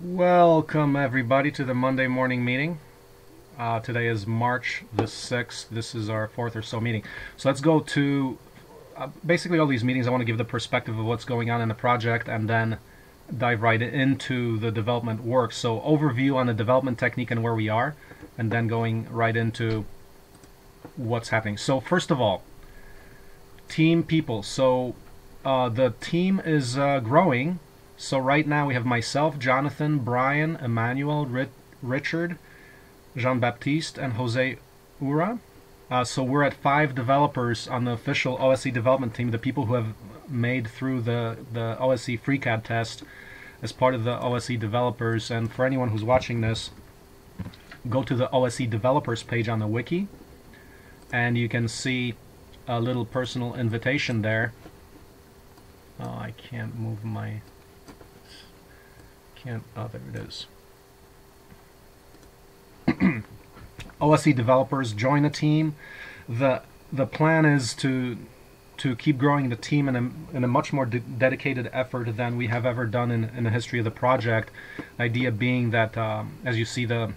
Welcome everybody to the Monday morning meeting. Uh, today is March the 6th. This is our fourth or so meeting. So let's go to uh, basically all these meetings. I want to give the perspective of what's going on in the project and then dive right into the development work. So overview on the development technique and where we are and then going right into what's happening. So first of all, team people. So uh, the team is uh, growing so right now we have myself, Jonathan, Brian, Emmanuel, Richard, Jean-Baptiste, and Jose Ura. Uh, so we're at five developers on the official OSE development team, the people who have made through the, the OSE FreeCAD test as part of the OSE developers. And for anyone who's watching this, go to the OSE developers page on the wiki and you can see a little personal invitation there. Oh, I can't move my can't, oh, there it is. OSE developers join the team. The the plan is to to keep growing the team in a, in a much more de dedicated effort than we have ever done in, in the history of the project. The idea being that, um, as you see the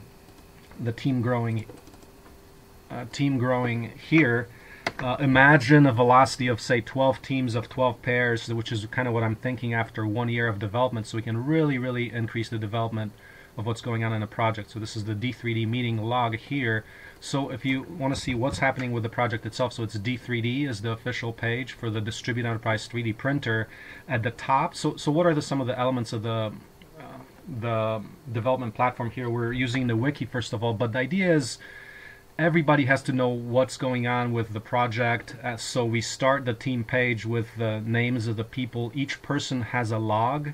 the team growing uh, team growing here, uh, imagine a velocity of say 12 teams of 12 pairs, which is kind of what I'm thinking after one year of development, so we can really, really increase the development of what's going on in a project. So this is the D3D meeting log here. So if you want to see what's happening with the project itself, so it's D3D is the official page for the Distributed Enterprise 3D printer at the top. So so what are the, some of the elements of the uh, the development platform here? We're using the wiki first of all, but the idea is everybody has to know what's going on with the project. Uh, so we start the team page with the names of the people. Each person has a log.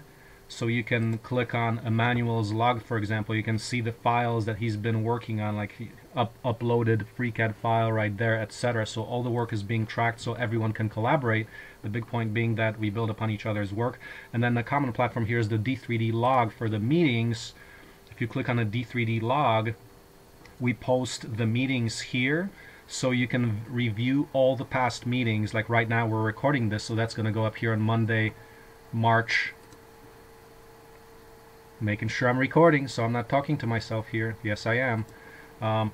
So you can click on Emmanuel's log, for example. You can see the files that he's been working on, like up uploaded FreeCAD file right there, etc. So all the work is being tracked so everyone can collaborate. The big point being that we build upon each other's work. And then the common platform here is the D3D log for the meetings. If you click on the D3D log, we post the meetings here so you can review all the past meetings. Like right now we're recording this so that's going to go up here on Monday March making sure I'm recording so I'm not talking to myself here. Yes I am. Um,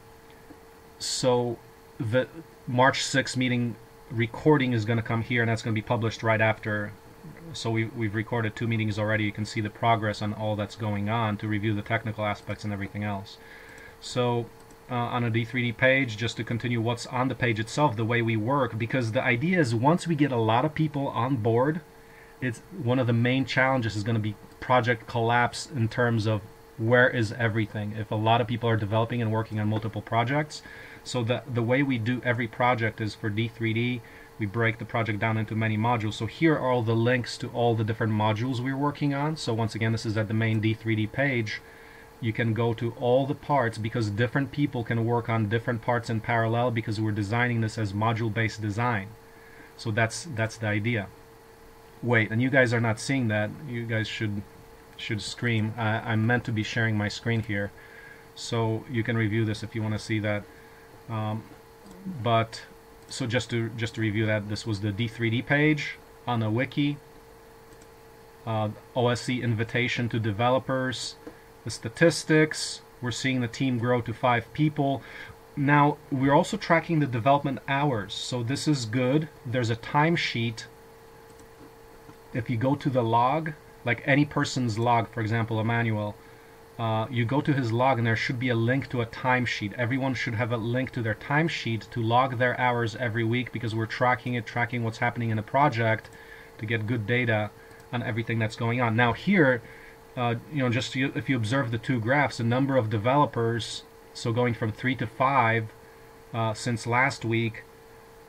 so the March 6th meeting recording is going to come here and that's going to be published right after. So we, we've recorded two meetings already. You can see the progress on all that's going on to review the technical aspects and everything else so uh, on a D3D page, just to continue what's on the page itself, the way we work, because the idea is once we get a lot of people on board, it's one of the main challenges is going to be project collapse in terms of where is everything. If a lot of people are developing and working on multiple projects, so the the way we do every project is for D3D, we break the project down into many modules. So here are all the links to all the different modules we're working on. So once again, this is at the main D3D page you can go to all the parts because different people can work on different parts in parallel because we're designing this as module-based design. So that's that's the idea. Wait, and you guys are not seeing that. You guys should should scream. I'm meant to be sharing my screen here, so you can review this if you want to see that. Um, but so just to just to review that, this was the D3D page on the wiki. Uh, OSE invitation to developers the statistics. We're seeing the team grow to five people. Now, we're also tracking the development hours. So this is good. There's a timesheet. If you go to the log, like any person's log, for example, Emmanuel, uh, you go to his log and there should be a link to a timesheet. Everyone should have a link to their timesheet to log their hours every week because we're tracking it, tracking what's happening in the project to get good data on everything that's going on. Now here, uh, you know, just if you observe the two graphs, the number of developers, so going from three to five uh, since last week.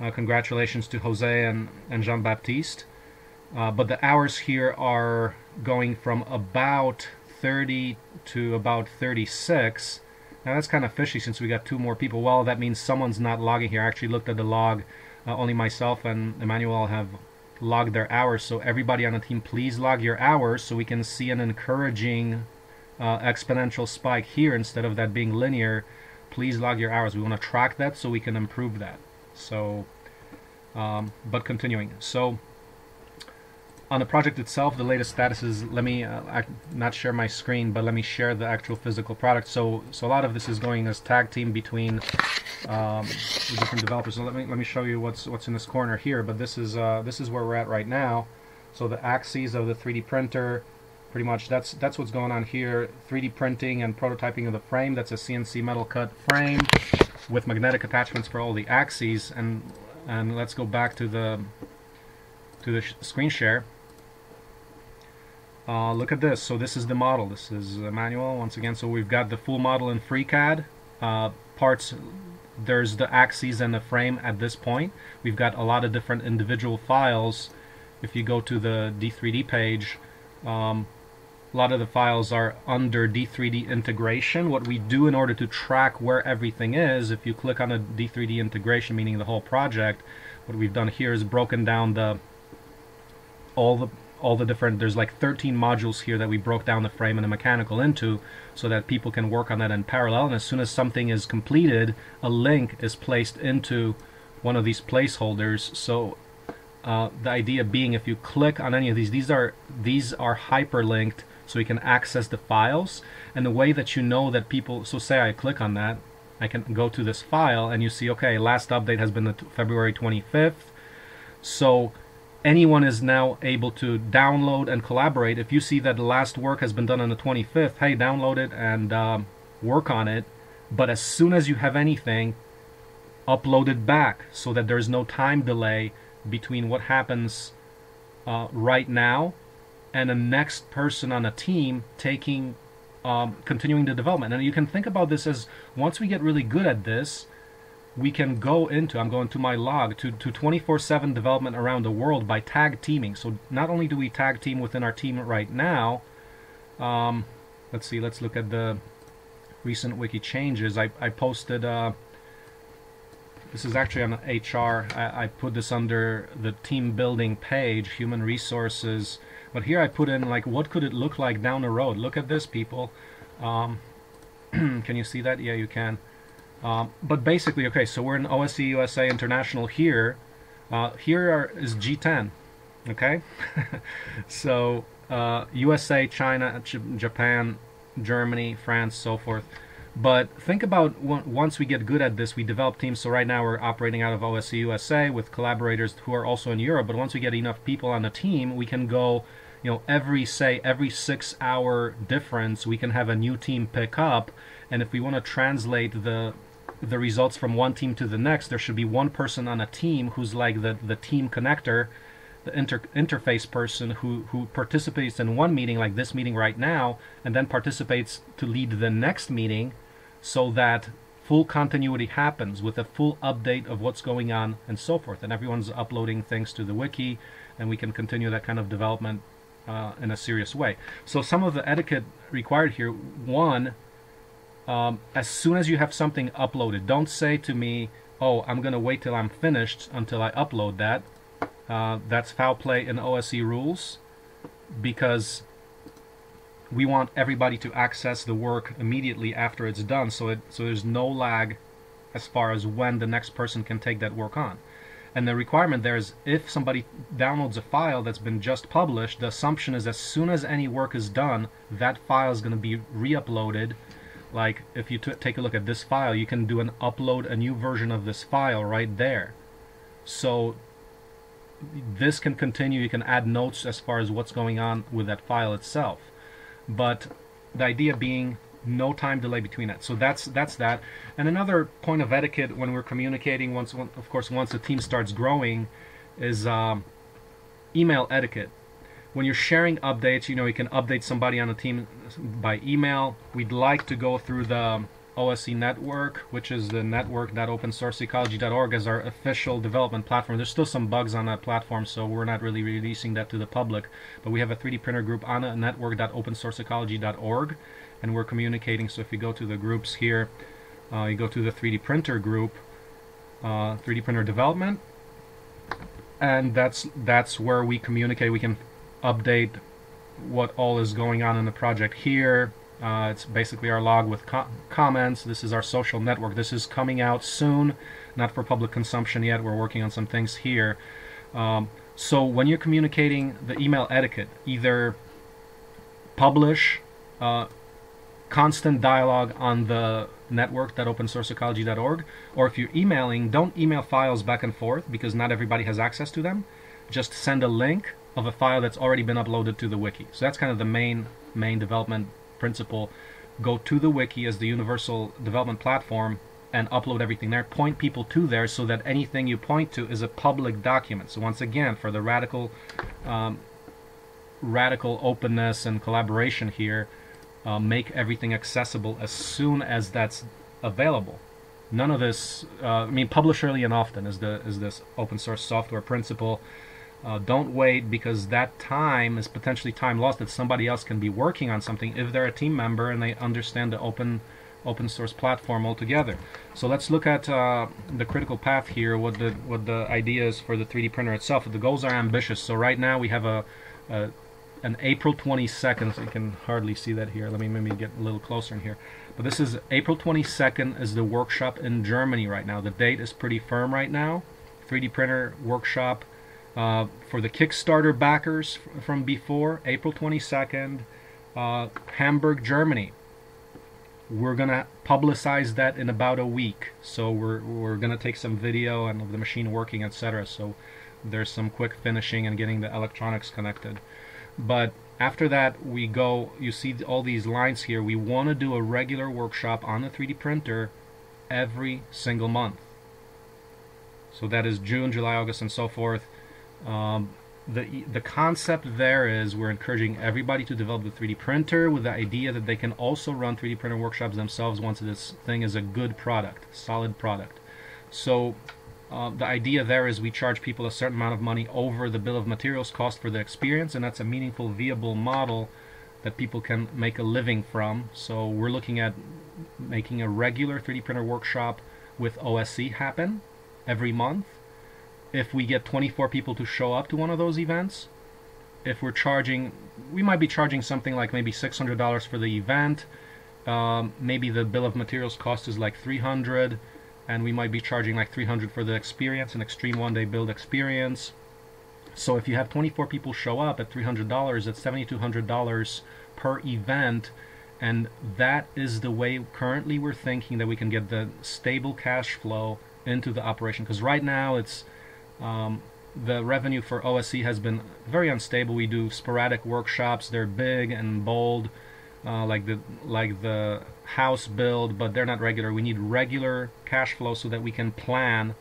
Uh, congratulations to Jose and, and Jean-Baptiste. Uh, but the hours here are going from about 30 to about 36. Now that's kind of fishy since we got two more people. Well, that means someone's not logging here. I actually looked at the log. Uh, only myself and Emmanuel have log their hours. So everybody on the team, please log your hours so we can see an encouraging uh, exponential spike here instead of that being linear. Please log your hours. We want to track that so we can improve that. So, um, but continuing. So on the project itself, the latest status is let me uh, not share my screen, but let me share the actual physical product. So, so a lot of this is going as tag team between um, the different developers. So let me let me show you what's what's in this corner here. But this is uh, this is where we're at right now. So the axes of the 3D printer, pretty much that's that's what's going on here. 3D printing and prototyping of the frame. That's a CNC metal cut frame with magnetic attachments for all the axes. And and let's go back to the to the screen share. Uh, look at this. So this is the model. This is Emmanuel once again. So we've got the full model in FreeCAD. Uh, parts, there's the axes and the frame at this point. We've got a lot of different individual files. If you go to the D3D page, um, a lot of the files are under D3D integration. What we do in order to track where everything is, if you click on a D3D integration, meaning the whole project, what we've done here is broken down the all the all the different there's like 13 modules here that we broke down the frame and the mechanical into so that people can work on that in parallel. And as soon as something is completed a link is placed into one of these placeholders. So uh, the idea being if you click on any of these these are these are hyperlinked so you can access the files. And the way that you know that people so say I click on that I can go to this file and you see okay last update has been the February 25th so anyone is now able to download and collaborate. If you see that the last work has been done on the 25th, hey, download it and um, work on it. But as soon as you have anything, upload it back so that there's no time delay between what happens uh, right now and the next person on a team taking um, continuing the development. And you can think about this as once we get really good at this, we can go into, I'm going to my log, to 24-7 development around the world by tag teaming. So not only do we tag team within our team right now, um, let's see, let's look at the recent wiki changes. I, I posted, uh, this is actually on HR, I, I put this under the team building page, human resources, but here I put in like what could it look like down the road. Look at this people. Um, can you see that? Yeah, you can. Um, but basically, okay, so we're in OSE USA International here. Uh, here are, is G10, okay? so uh, USA, China, J Japan, Germany, France, so forth. But think about once we get good at this, we develop teams. So right now we're operating out of OSE USA with collaborators who are also in Europe. But once we get enough people on the team, we can go, you know, every say every six hour difference, we can have a new team pick up. And if we want to translate the the results from one team to the next, there should be one person on a team who's like the, the team connector, the inter interface person who, who participates in one meeting, like this meeting right now, and then participates to lead the next meeting so that full continuity happens with a full update of what's going on and so forth. And everyone's uploading things to the wiki, and we can continue that kind of development uh, in a serious way. So some of the etiquette required here, one, um, as soon as you have something uploaded, don't say to me, oh, I'm going to wait till I'm finished until I upload that. Uh, that's foul play in OSE rules because we want everybody to access the work immediately after it's done so it so there's no lag as far as when the next person can take that work on. And the requirement there is if somebody downloads a file that's been just published, the assumption is as soon as any work is done, that file is going to be re-uploaded like if you take a look at this file you can do an upload a new version of this file right there. So this can continue. You can add notes as far as what's going on with that file itself. But the idea being no time delay between that. So that's that's that. And another point of etiquette when we're communicating once of course once the team starts growing is um, email etiquette when you're sharing updates, you know, you can update somebody on a team by email. We'd like to go through the OSE network, which is the network.opensourceecology.org as our official development platform. There's still some bugs on that platform, so we're not really releasing that to the public. But we have a 3D printer group on a network.opensourceecology.org, and we're communicating. So if you go to the groups here, uh, you go to the 3D printer group, uh, 3D printer development, and that's that's where we communicate. We can update what all is going on in the project here. Uh, it's basically our log with co comments. This is our social network. This is coming out soon, not for public consumption yet. We're working on some things here. Um, So when you're communicating the email etiquette, either publish uh, constant dialogue on the network that opensourceecology.org, or if you're emailing, don't email files back and forth because not everybody has access to them. Just send a link of a file that's already been uploaded to the wiki. So that's kind of the main main development principle. Go to the wiki as the universal development platform and upload everything there. Point people to there so that anything you point to is a public document. So once again, for the radical um, radical openness and collaboration here, uh, make everything accessible as soon as that's available. None of this, uh, I mean, publish early and often is the is this open source software principle. Uh, don't wait because that time is potentially time lost that somebody else can be working on something if they're a team member and they understand the open open source platform altogether. So let's look at uh, the critical path here. What the what the idea is for the 3D printer itself. The goals are ambitious. So right now we have a, a an April 22nd. So you can hardly see that here. Let me maybe get a little closer in here. But this is April 22nd is the workshop in Germany right now. The date is pretty firm right now. 3D printer workshop uh, for the Kickstarter backers from before, April 22nd, uh, Hamburg, Germany. We're gonna publicize that in about a week. So we're we're gonna take some video and of the machine working, etc. So there's some quick finishing and getting the electronics connected. But after that, we go. You see all these lines here. We want to do a regular workshop on the 3D printer every single month. So that is June, July, August, and so forth. Um, the the concept there is we're encouraging everybody to develop the 3D printer with the idea that they can also run 3D printer workshops themselves once this thing is a good product, solid product. So uh, the idea there is we charge people a certain amount of money over the bill of materials cost for the experience, and that's a meaningful, viable model that people can make a living from. So we're looking at making a regular 3D printer workshop with OSE happen every month if we get 24 people to show up to one of those events, if we're charging, we might be charging something like maybe $600 for the event. Um, maybe the bill of materials cost is like 300 and we might be charging like 300 for the experience, an extreme one day build experience. So if you have 24 people show up at $300, that's $7,200 per event. And that is the way currently we're thinking that we can get the stable cash flow into the operation. Because right now it's um, the revenue for OSE has been very unstable. We do sporadic workshops. They're big and bold, uh, like the like the house build, but they're not regular. We need regular cash flow so that we can plan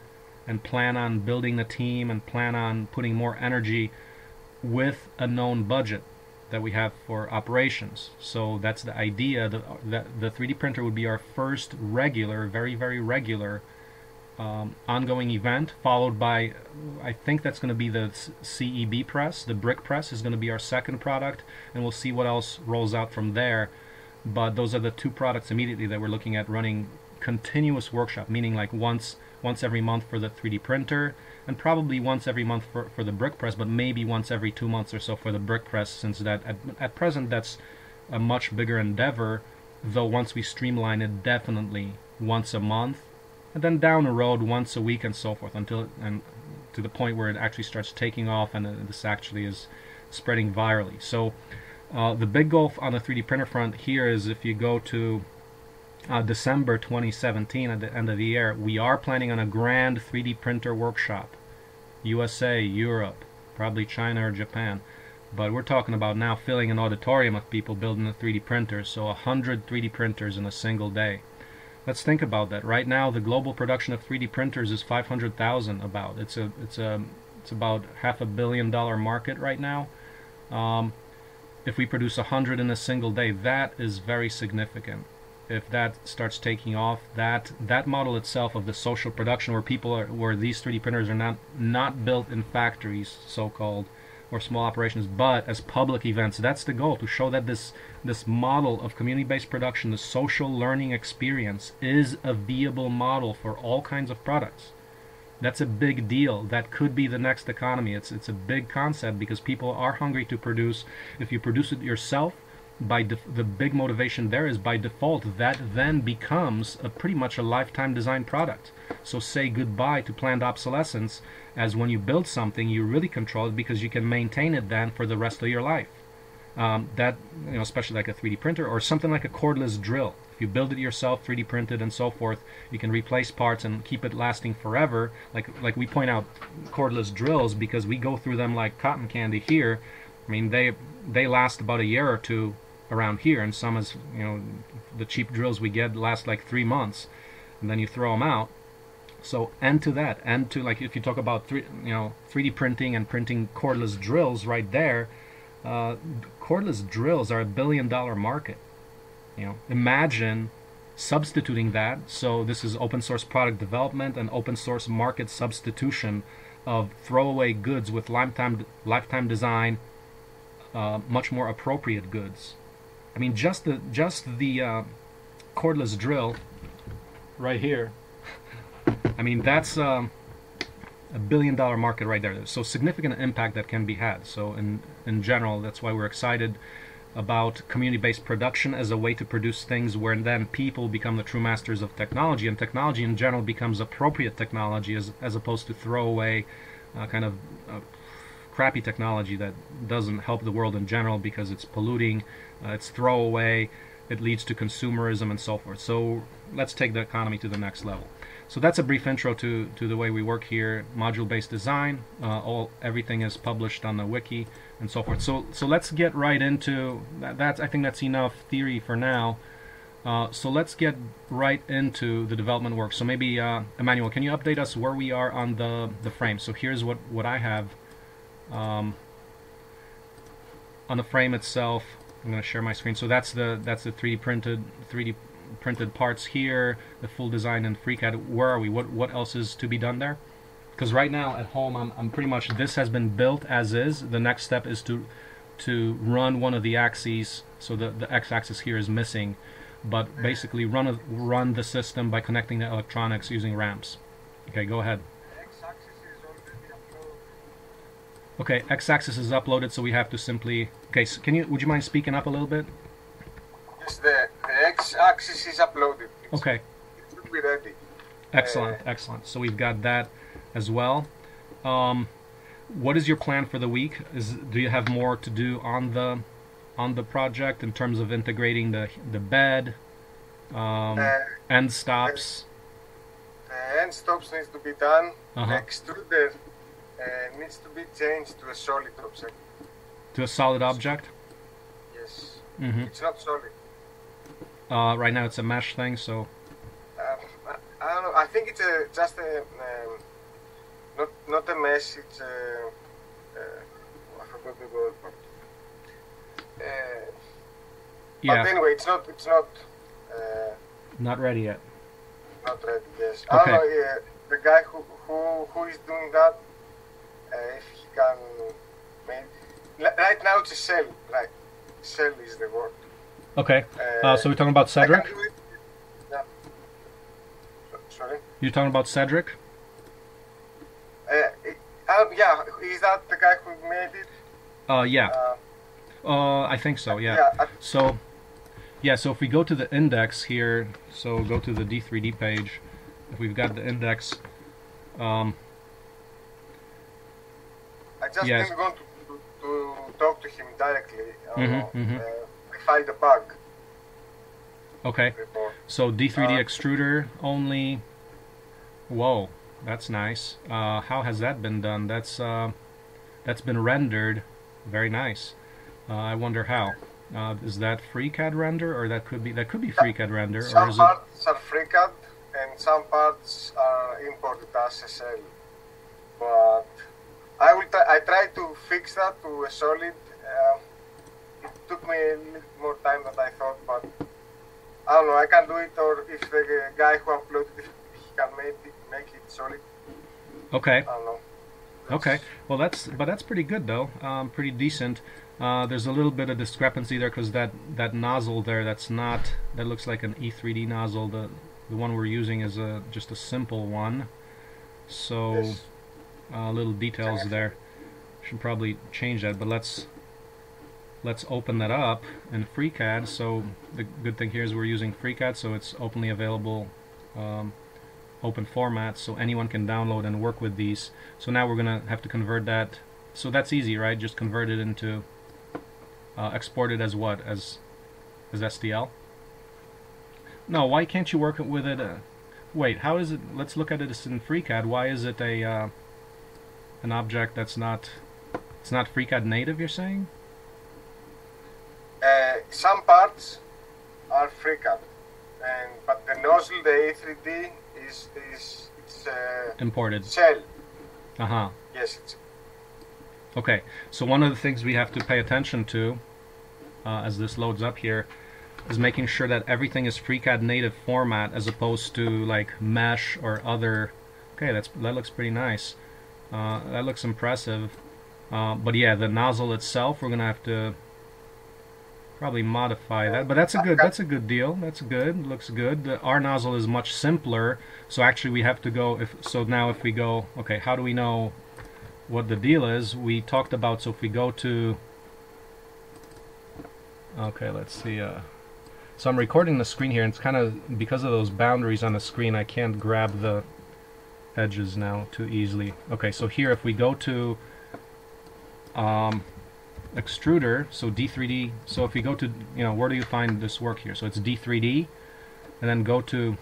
and plan on building the team and plan on putting more energy with a known budget that we have for operations. So that's the idea. that the 3D printer would be our first regular, very very regular um, ongoing event, followed by, I think that's going to be the CEB press. The brick press is going to be our second product, and we'll see what else rolls out from there. But those are the two products immediately that we're looking at running continuous workshop, meaning like once once every month for the 3D printer, and probably once every month for, for the brick press, but maybe once every two months or so for the brick press, since that at, at present that's a much bigger endeavor. Though once we streamline it, definitely once a month and then down the road once a week and so forth until and to the point where it actually starts taking off and this actually is spreading virally. So uh, the big goal on the 3D printer front here is if you go to uh, December 2017 at the end of the year, we are planning on a grand 3D printer workshop. USA, Europe, probably China or Japan. But we're talking about now filling an auditorium of people building a 3D printer, so 100 3D printers in a single day. Let's think about that. Right now, the global production of 3D printers is 500,000. About it's a it's a it's about half a billion dollar market right now. Um, if we produce 100 in a single day, that is very significant. If that starts taking off, that that model itself of the social production, where people are, where these 3D printers are not not built in factories, so-called, or small operations, but as public events. That's the goal to show that this this model of community-based production, the social learning experience, is a viable model for all kinds of products. That's a big deal. That could be the next economy. It's it's a big concept because people are hungry to produce. If you produce it yourself, by def- the big motivation there is by default that then becomes a pretty much a lifetime design product. So say goodbye to planned obsolescence as when you build something you really control it because you can maintain it then for the rest of your life. Um, that you know, especially like a 3D printer or something like a cordless drill. If you build it yourself, 3D printed and so forth, you can replace parts and keep it lasting forever. Like like we point out cordless drills because we go through them like cotton candy here. I mean they they last about a year or two around here, and some is you know the cheap drills we get last like three months, and then you throw them out. So and to that, and to like if you talk about three, you know 3D printing and printing cordless drills right there, uh, cordless drills are a billion dollar market. You know, imagine substituting that. So this is open source product development and open source market substitution of throwaway goods with lifetime lifetime design, uh, much more appropriate goods. I mean, just the just the uh, cordless drill right here. I mean, that's um, a billion dollar market right there. So significant impact that can be had. So in in general, that's why we're excited about community-based production as a way to produce things where then people become the true masters of technology, and technology in general becomes appropriate technology as as opposed to throwaway uh, kind of uh, crappy technology that doesn't help the world in general because it's polluting, uh, it's throwaway, it leads to consumerism and so forth. So let's take the economy to the next level. So that's a brief intro to, to the way we work here. Module-based design. Uh, all everything is published on the wiki and so forth. So so let's get right into that. That's I think that's enough theory for now. Uh, so let's get right into the development work. So maybe uh, Emmanuel, can you update us where we are on the the frame? So here's what what I have um, on the frame itself. I'm going to share my screen. So that's the that's the 3D printed 3D printed parts here, the full design in FreeCAD. Where are we? What what else is to be done there? Because right now at home, I'm I'm pretty much this has been built as is. The next step is to to run one of the axes. So the the x-axis here is missing, but basically run a, run the system by connecting the electronics using ramps. Okay, go ahead. Okay, x-axis is uploaded, so we have to simply. Okay, so can you? Would you mind speaking up a little bit? Yes, the, the x-axis is uploaded. It's, Okay, It should be ready. excellent, excellent. So we've got that as well. Um, what is your plan for the week? Is do you have more to do on the on the project in terms of integrating the the bed, um, Uh, end stops? the end stops needs to be done. Uh-huh. The extruder uh, needs to be changed to a solid object. to a solid object. Yes. hmm It's not solid. Uh, right now it's a mesh thing, so Um, I, I don't know. I think it's a, just a um, not not a mess. It's a uh, I forgot the word. But, uh, yeah, But anyway, it's not it's not uh, not ready yet. not ready. Yes. I don't Okay. know. Uh, the guy who who who is doing that, uh, if he can, maybe. Right now it's a cell. Right. Cell is the word. Okay, Uh, uh, so we're talking about Cedric. Yeah. Sorry. You're talking about Cedric. Uh, it, um, yeah, is that the guy who made it? Uh, yeah, Uh, uh, I think so. Yeah. yeah. So, yeah, so if we go to the index here, so go to the D3D page, if we've got the index, um, just Yes. didn't want to, to, to talk to him directly. Mhm, know. mhm. Uh, I filed a bug okay, report. so D3D Uh, extruder only, whoa, that's nice. Uh, how has that been done? That's, uh, that's been rendered, very nice. Uh, I wonder how. Uh, is that FreeCAD render, or that could be that could be FreeCAD render, or Some is it? parts are FreeCAD and some parts are imported as SL. But I will. Try, I tried to fix that to a solid. Uh, it took me a little more time than I thought, but I don't know. I can do it, or if the guy who uploaded it, he can make it make it solid. Okay. I don't know. Okay, well that's but that's pretty good though. Um, pretty decent. Uh, there's a little bit of discrepancy there because that that nozzle there that's not that looks like an E3D nozzle. The the one we're using is a just a simple one. So Yes. Uh, little details there. Should probably change that, but let's let's open that up in FreeCAD. So the good thing here is we're using FreeCAD, so it's openly available, um, open format, so anyone can download and work with these. So now we're gonna have to convert that. So that's easy, right? Just convert it into, uh, export it as what? As, as STL? No, why can't you work with it? Uh, wait, how is it? Let's look at it in FreeCAD. Why is it a uh, an object that's not? It's not FreeCAD native. You're saying? Uh, some parts are FreeCAD, and but the nozzle, the E3D, is is it's uh, Imported. shell. Uh huh. Yes, it's Okay. So one of the things we have to pay attention to, uh, as this loads up here, is making sure that everything is FreeCAD native format as opposed to like mesh or other. Okay, that's that looks pretty nice. Uh, that looks impressive. Uh, but yeah, the nozzle itself, we're gonna have to probably modify that. But that's a good that's a good deal. That's good. Looks good. The, our nozzle is much simpler. So actually, we have to go. If so, now if we go, okay, how do we know what the deal is? We talked about. So if we go to Okay, let's see. Uh, so I'm recording the screen here, and it's kind of because of those boundaries on the screen, I can't grab the edges now too easily. Okay, so here if we go to um, extruder, so D3D, so if we go to, you know, where do you find this work here? So it's D3D, and then go to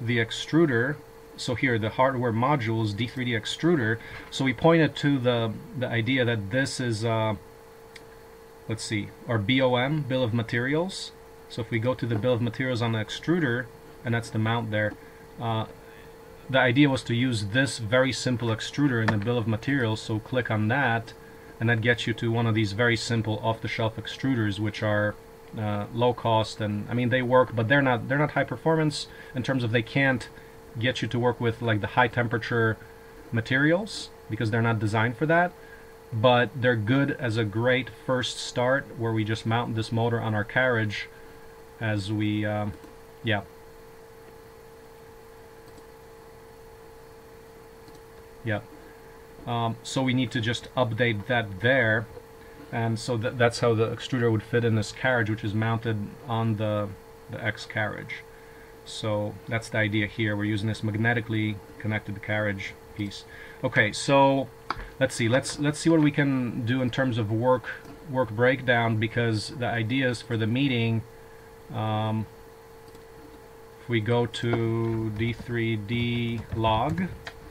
the extruder, so here the hardware modules D3D extruder, so we pointed to the, the idea that this is uh, let's see, our BOM, bill of materials. So if we go to the bill of materials on the extruder, and that's the mount there, uh, the idea was to use this very simple extruder in the bill of materials, so click on that, and that gets you to one of these very simple off-the-shelf extruders, which are uh, low cost, and I mean they work, but they're not they're not high performance in terms of they can't get you to work with like the high temperature materials because they're not designed for that but they're good as a great first start where we just mount this motor on our carriage as we um, yeah yeah. Um, so we need to just update that there. And so th that's how the extruder would fit in this carriage which is mounted on the the X carriage. So that's the idea here. We're using this magnetically connected carriage piece. Okay so let's see. Let's let's see what we can do in terms of work work breakdown because the ideas for the meeting um, if we go to d3d log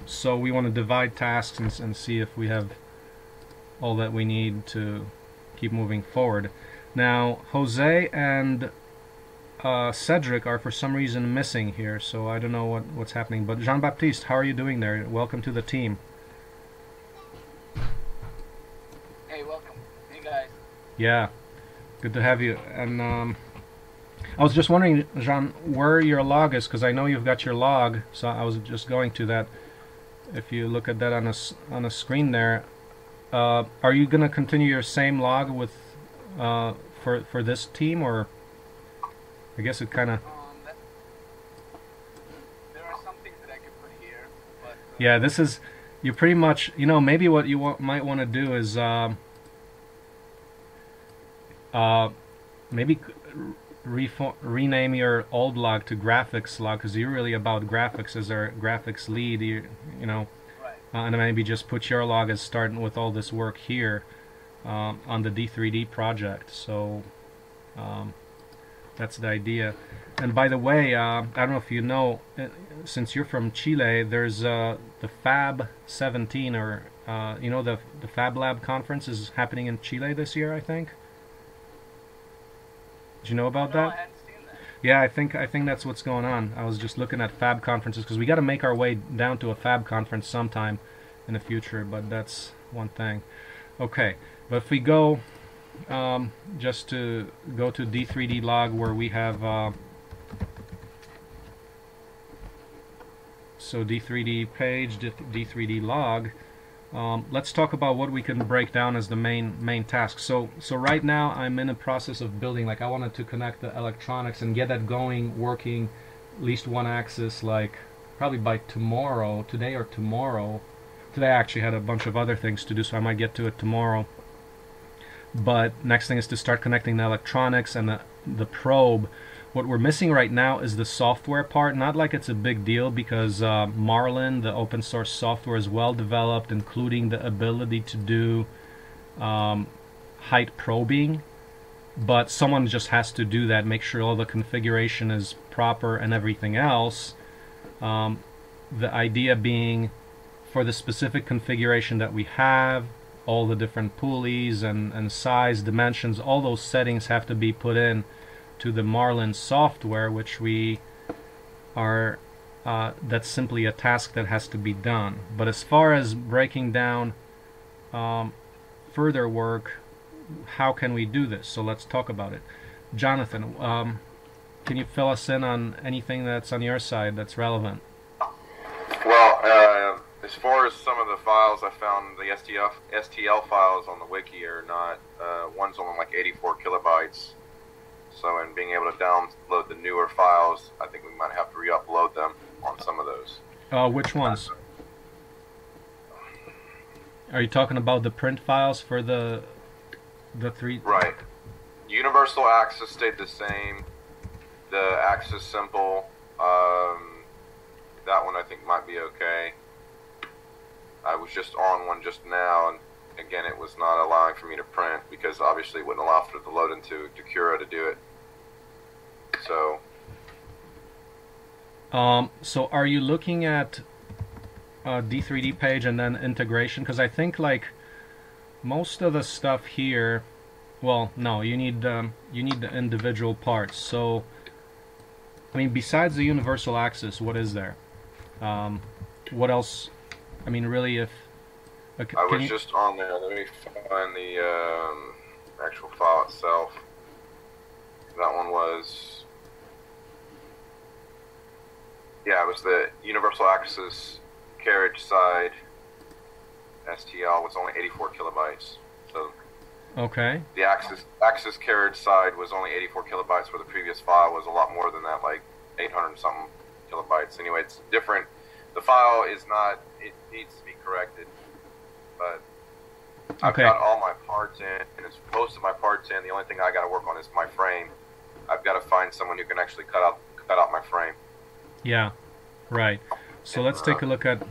so we want to divide tasks and, and see if we have all that we need to keep moving forward now Jose and uh, Cedric are for some reason missing here so I don't know what what's happening but Jean-Baptiste how are you doing there welcome to the team Hey, welcome. Hey, guys. Yeah, good to have you. And um, I was just wondering, Jean, where your log is, because I know you've got your log. So I was just going to that. If you look at that on a on a screen there, uh, are you going to continue your same log with uh, for for this team, or I guess it kind of. Uh, yeah, this is you pretty much you know maybe what you want, might want to do is. Um, uh, maybe rename your old log to graphics log because you're really about graphics as our graphics lead. You, you know, right. uh, and maybe just put your log as starting with all this work here um, on the D3D project. So um, that's the idea. And by the way, uh, I don't know if you know, uh, since you're from Chile, there's uh, the Fab 17 or uh, you know the the Fab Lab conference is happening in Chile this year, I think. Did you know about no, that? I that? Yeah, I think I think that's what's going on. I was just looking at fab conferences because we got to make our way down to a fab conference sometime in the future, but that's one thing. Okay, but if we go um, just to go to D3D log where we have uh, so D3D page, D3D log. Um, let's talk about what we can break down as the main main task. So so right now I'm in a process of building like I wanted to connect the electronics and get that going working at least one axis like probably by tomorrow today or tomorrow today I actually had a bunch of other things to do so I might get to it tomorrow but next thing is to start connecting the electronics and the, the probe. What we're missing right now is the software part. Not like it's a big deal because uh, Marlin, the open source software, is well developed, including the ability to do um, height probing. But someone just has to do that, make sure all the configuration is proper and everything else. Um, the idea being for the specific configuration that we have, all the different pulleys and, and size, dimensions, all those settings have to be put in to the Marlin software, which we are, uh, that's simply a task that has to be done. But as far as breaking down um, further work, how can we do this? So let's talk about it. Jonathan, um, can you fill us in on anything that's on your side that's relevant? Well, uh, as far as some of the files I found, the STL, STL files on the wiki are not, uh, one's only like 84 kilobytes. So, in being able to download the newer files, I think we might have to re-upload them on some of those. Uh, which ones? Are you talking about the print files for the the three? Right. Universal axis stayed the same. The axis simple, um, that one I think might be okay. I was just on one just now, and again, it was not allowing for me to print because obviously it wouldn't allow for the load into Cura to do it. So. Um, so are you looking at a D3D page and then integration? Because I think like most of the stuff here, well, no, you need um, you need the individual parts. So, I mean, besides the universal axis, what is there? Um, what else I mean, really, if okay, I was you... just on there. Let me find the um, actual file itself. That one was, yeah, it was the Universal Axis carriage side STL was only 84 kilobytes. So okay, the Axis Axis carriage side was only 84 kilobytes, where the previous file was a lot more than that, like 800 something kilobytes. Anyway, it's different. The file is not it needs to be corrected. But I've okay. got all my parts in, and it's most of my parts in. The only thing I got to work on is my frame. I've got to find someone who can actually cut out cut out my frame. Yeah, right. So let's take a uh, look at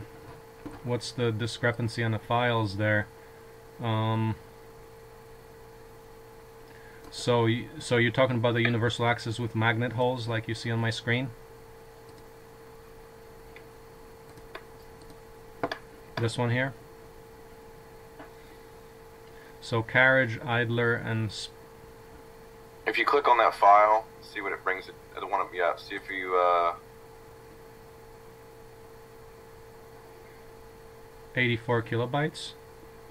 what's the discrepancy on the files there. Um, so, so you're talking about the universal axis with magnet holes, like you see on my screen? this one here. So carriage, idler, and if you click on that file, see what it brings. It, the one, yeah. See if you. Uh, 84 kilobytes.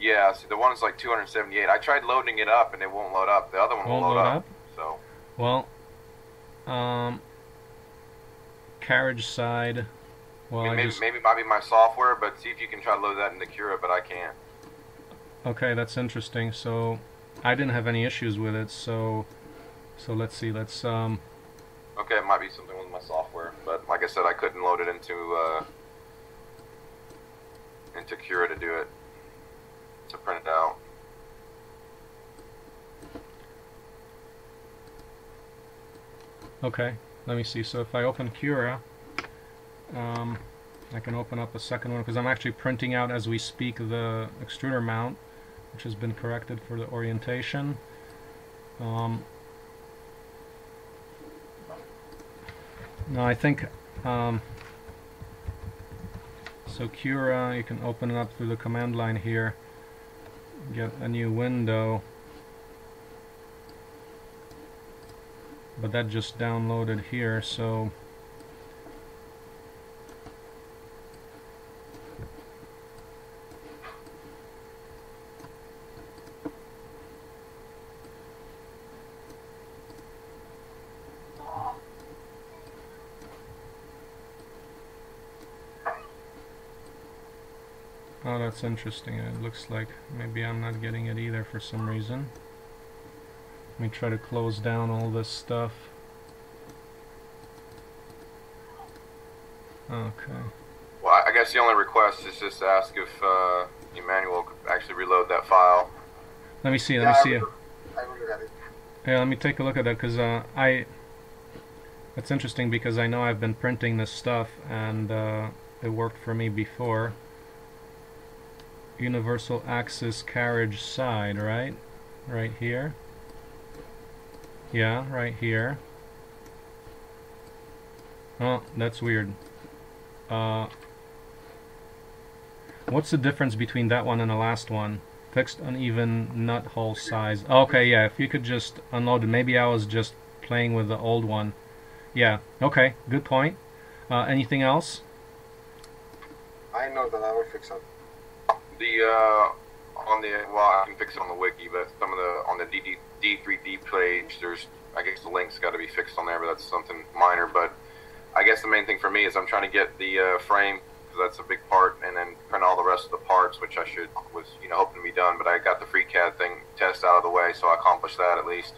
Yeah, see the one is like 278. I tried loading it up and it won't load up. The other one won't will load, load up, up. So. Well, um, carriage side. Well, I mean, I maybe, just... maybe it might be my software, but see if you can try to load that into Cura, but I can't. Okay, that's interesting. So I didn't have any issues with it. So so let's see. Let's um. Okay, it might be something with my software, but like I said, I couldn't load it into uh, into Cura to do it to print it out. Okay, let me see. So if I open Cura. Um, I can open up a second one because I'm actually printing out as we speak the extruder mount which has been corrected for the orientation. Um, now I think um, so Cura you can open it up through the command line here. Get a new window. But that just downloaded here so Oh, that's interesting. It looks like maybe I'm not getting it either for some reason. Let me try to close down all this stuff. Okay. Well, I guess the only request is just to ask if uh, Emmanuel could actually reload that file. Let me see. Let yeah, me see. Yeah, let me take a look at that because uh, I. That's interesting because I know I've been printing this stuff and uh, it worked for me before. Universal axis carriage side, right? Right here. Yeah, right here. Oh, that's weird. Uh, what's the difference between that one and the last one? Fixed uneven nut hole size. Okay, yeah, if you could just unload it. Maybe I was just playing with the old one. Yeah, okay, good point. Uh, anything else? I know that I will fix it. The uh, on the well, I can fix it on the wiki, but some of the on the DD, D3D page, there's I guess the link's got to be fixed on there, but that's something minor. But I guess the main thing for me is I'm trying to get the uh, frame because that's a big part, and then print all the rest of the parts, which I should was you know hoping to be done. But I got the FreeCAD thing test out of the way, so I accomplished that at least.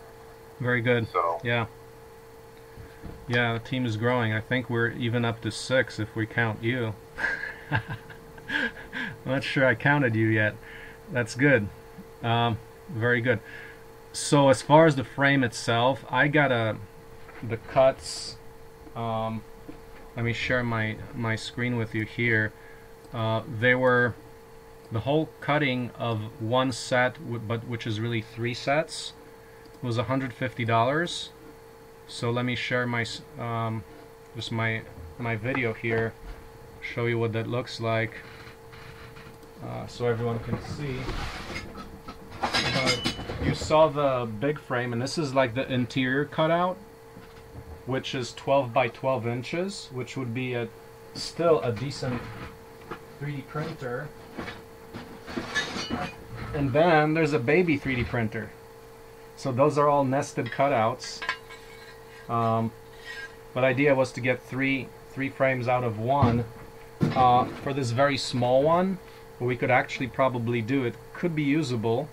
Very good. So Yeah. Yeah, the team is growing. I think we're even up to six if we count you. I'm not sure I counted you yet. That's good. Um, very good. So as far as the frame itself, I got a the cuts. Um, let me share my my screen with you here. Uh, they were the whole cutting of one set, but which is really three sets, was $150. So let me share my um, just my my video here, show you what that looks like, uh, so everyone can see. But you saw the big frame, and this is like the interior cutout, which is 12 by 12 inches, which would be a still a decent 3D printer. And then there's a baby 3D printer. So those are all nested cutouts. Um, but idea was to get three three frames out of one. Uh, for this very small one, we could actually probably do it could be usable,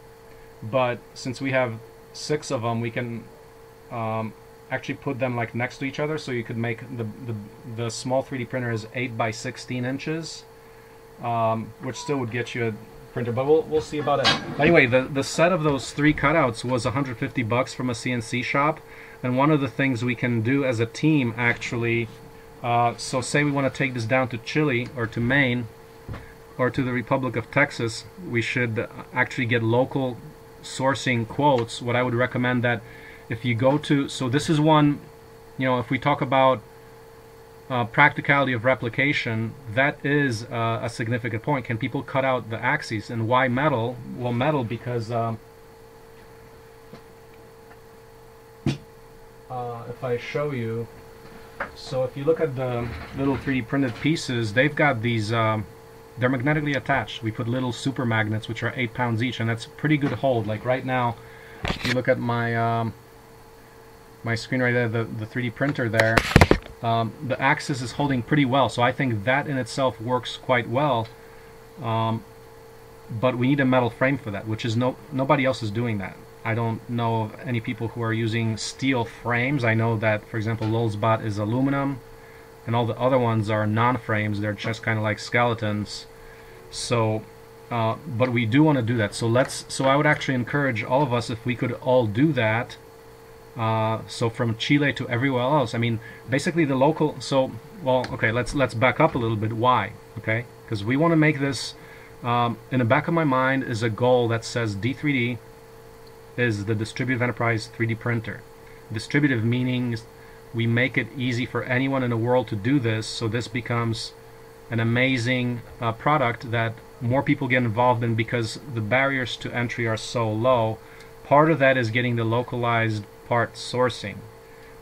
but since we have six of them, we can um, actually put them like next to each other. So you could make the the, the small 3D printer is eight by 16 inches, um, which still would get you a printer. But we'll we'll see about it. Anyway, the the set of those three cutouts was 150 bucks from a CNC shop. And one of the things we can do as a team actually, uh, so say we want to take this down to Chile or to Maine or to the Republic of Texas, we should actually get local sourcing quotes. What I would recommend that if you go to, so this is one, you know, if we talk about uh, practicality of replication, that is uh, a significant point. Can people cut out the axes? And why metal? Well, metal because um, uh, if I show you, so if you look at the little 3D printed pieces, they've got these, um, they're magnetically attached. We put little super magnets, which are 8 pounds each, and that's pretty good hold. Like right now, if you look at my um, my screen right there, the, the 3D printer there, um, the axis is holding pretty well. So I think that in itself works quite well. Um, but we need a metal frame for that, which is no nobody else is doing that. I don't know of any people who are using steel frames. I know that, for example, Lulzbot is aluminum, and all the other ones are non-frames. They're just kind of like skeletons. So, uh, but we do want to do that. So let's. So I would actually encourage all of us if we could all do that. Uh, so from Chile to everywhere else. I mean, basically the local. So well, okay. Let's let's back up a little bit. Why? Okay, because we want to make this. Um, in the back of my mind is a goal that says D3D is the distributive enterprise 3D printer. Distributive meaning we make it easy for anyone in the world to do this, so this becomes an amazing uh, product that more people get involved in because the barriers to entry are so low. Part of that is getting the localized part sourcing.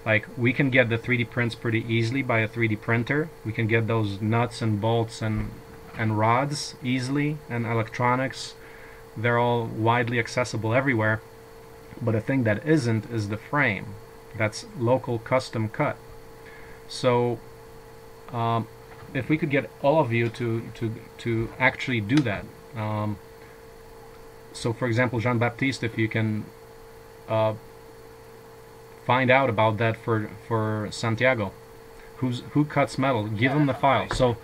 Like we can get the 3D prints pretty easily by a 3D printer. We can get those nuts and bolts and and rods easily and electronics. They're all widely accessible everywhere. But a thing that isn't is the frame. That's local custom cut. So um, if we could get all of you to to to actually do that. Um, so for example, Jean Baptiste, if you can uh, find out about that for for Santiago, who's who cuts metal, give him the file. So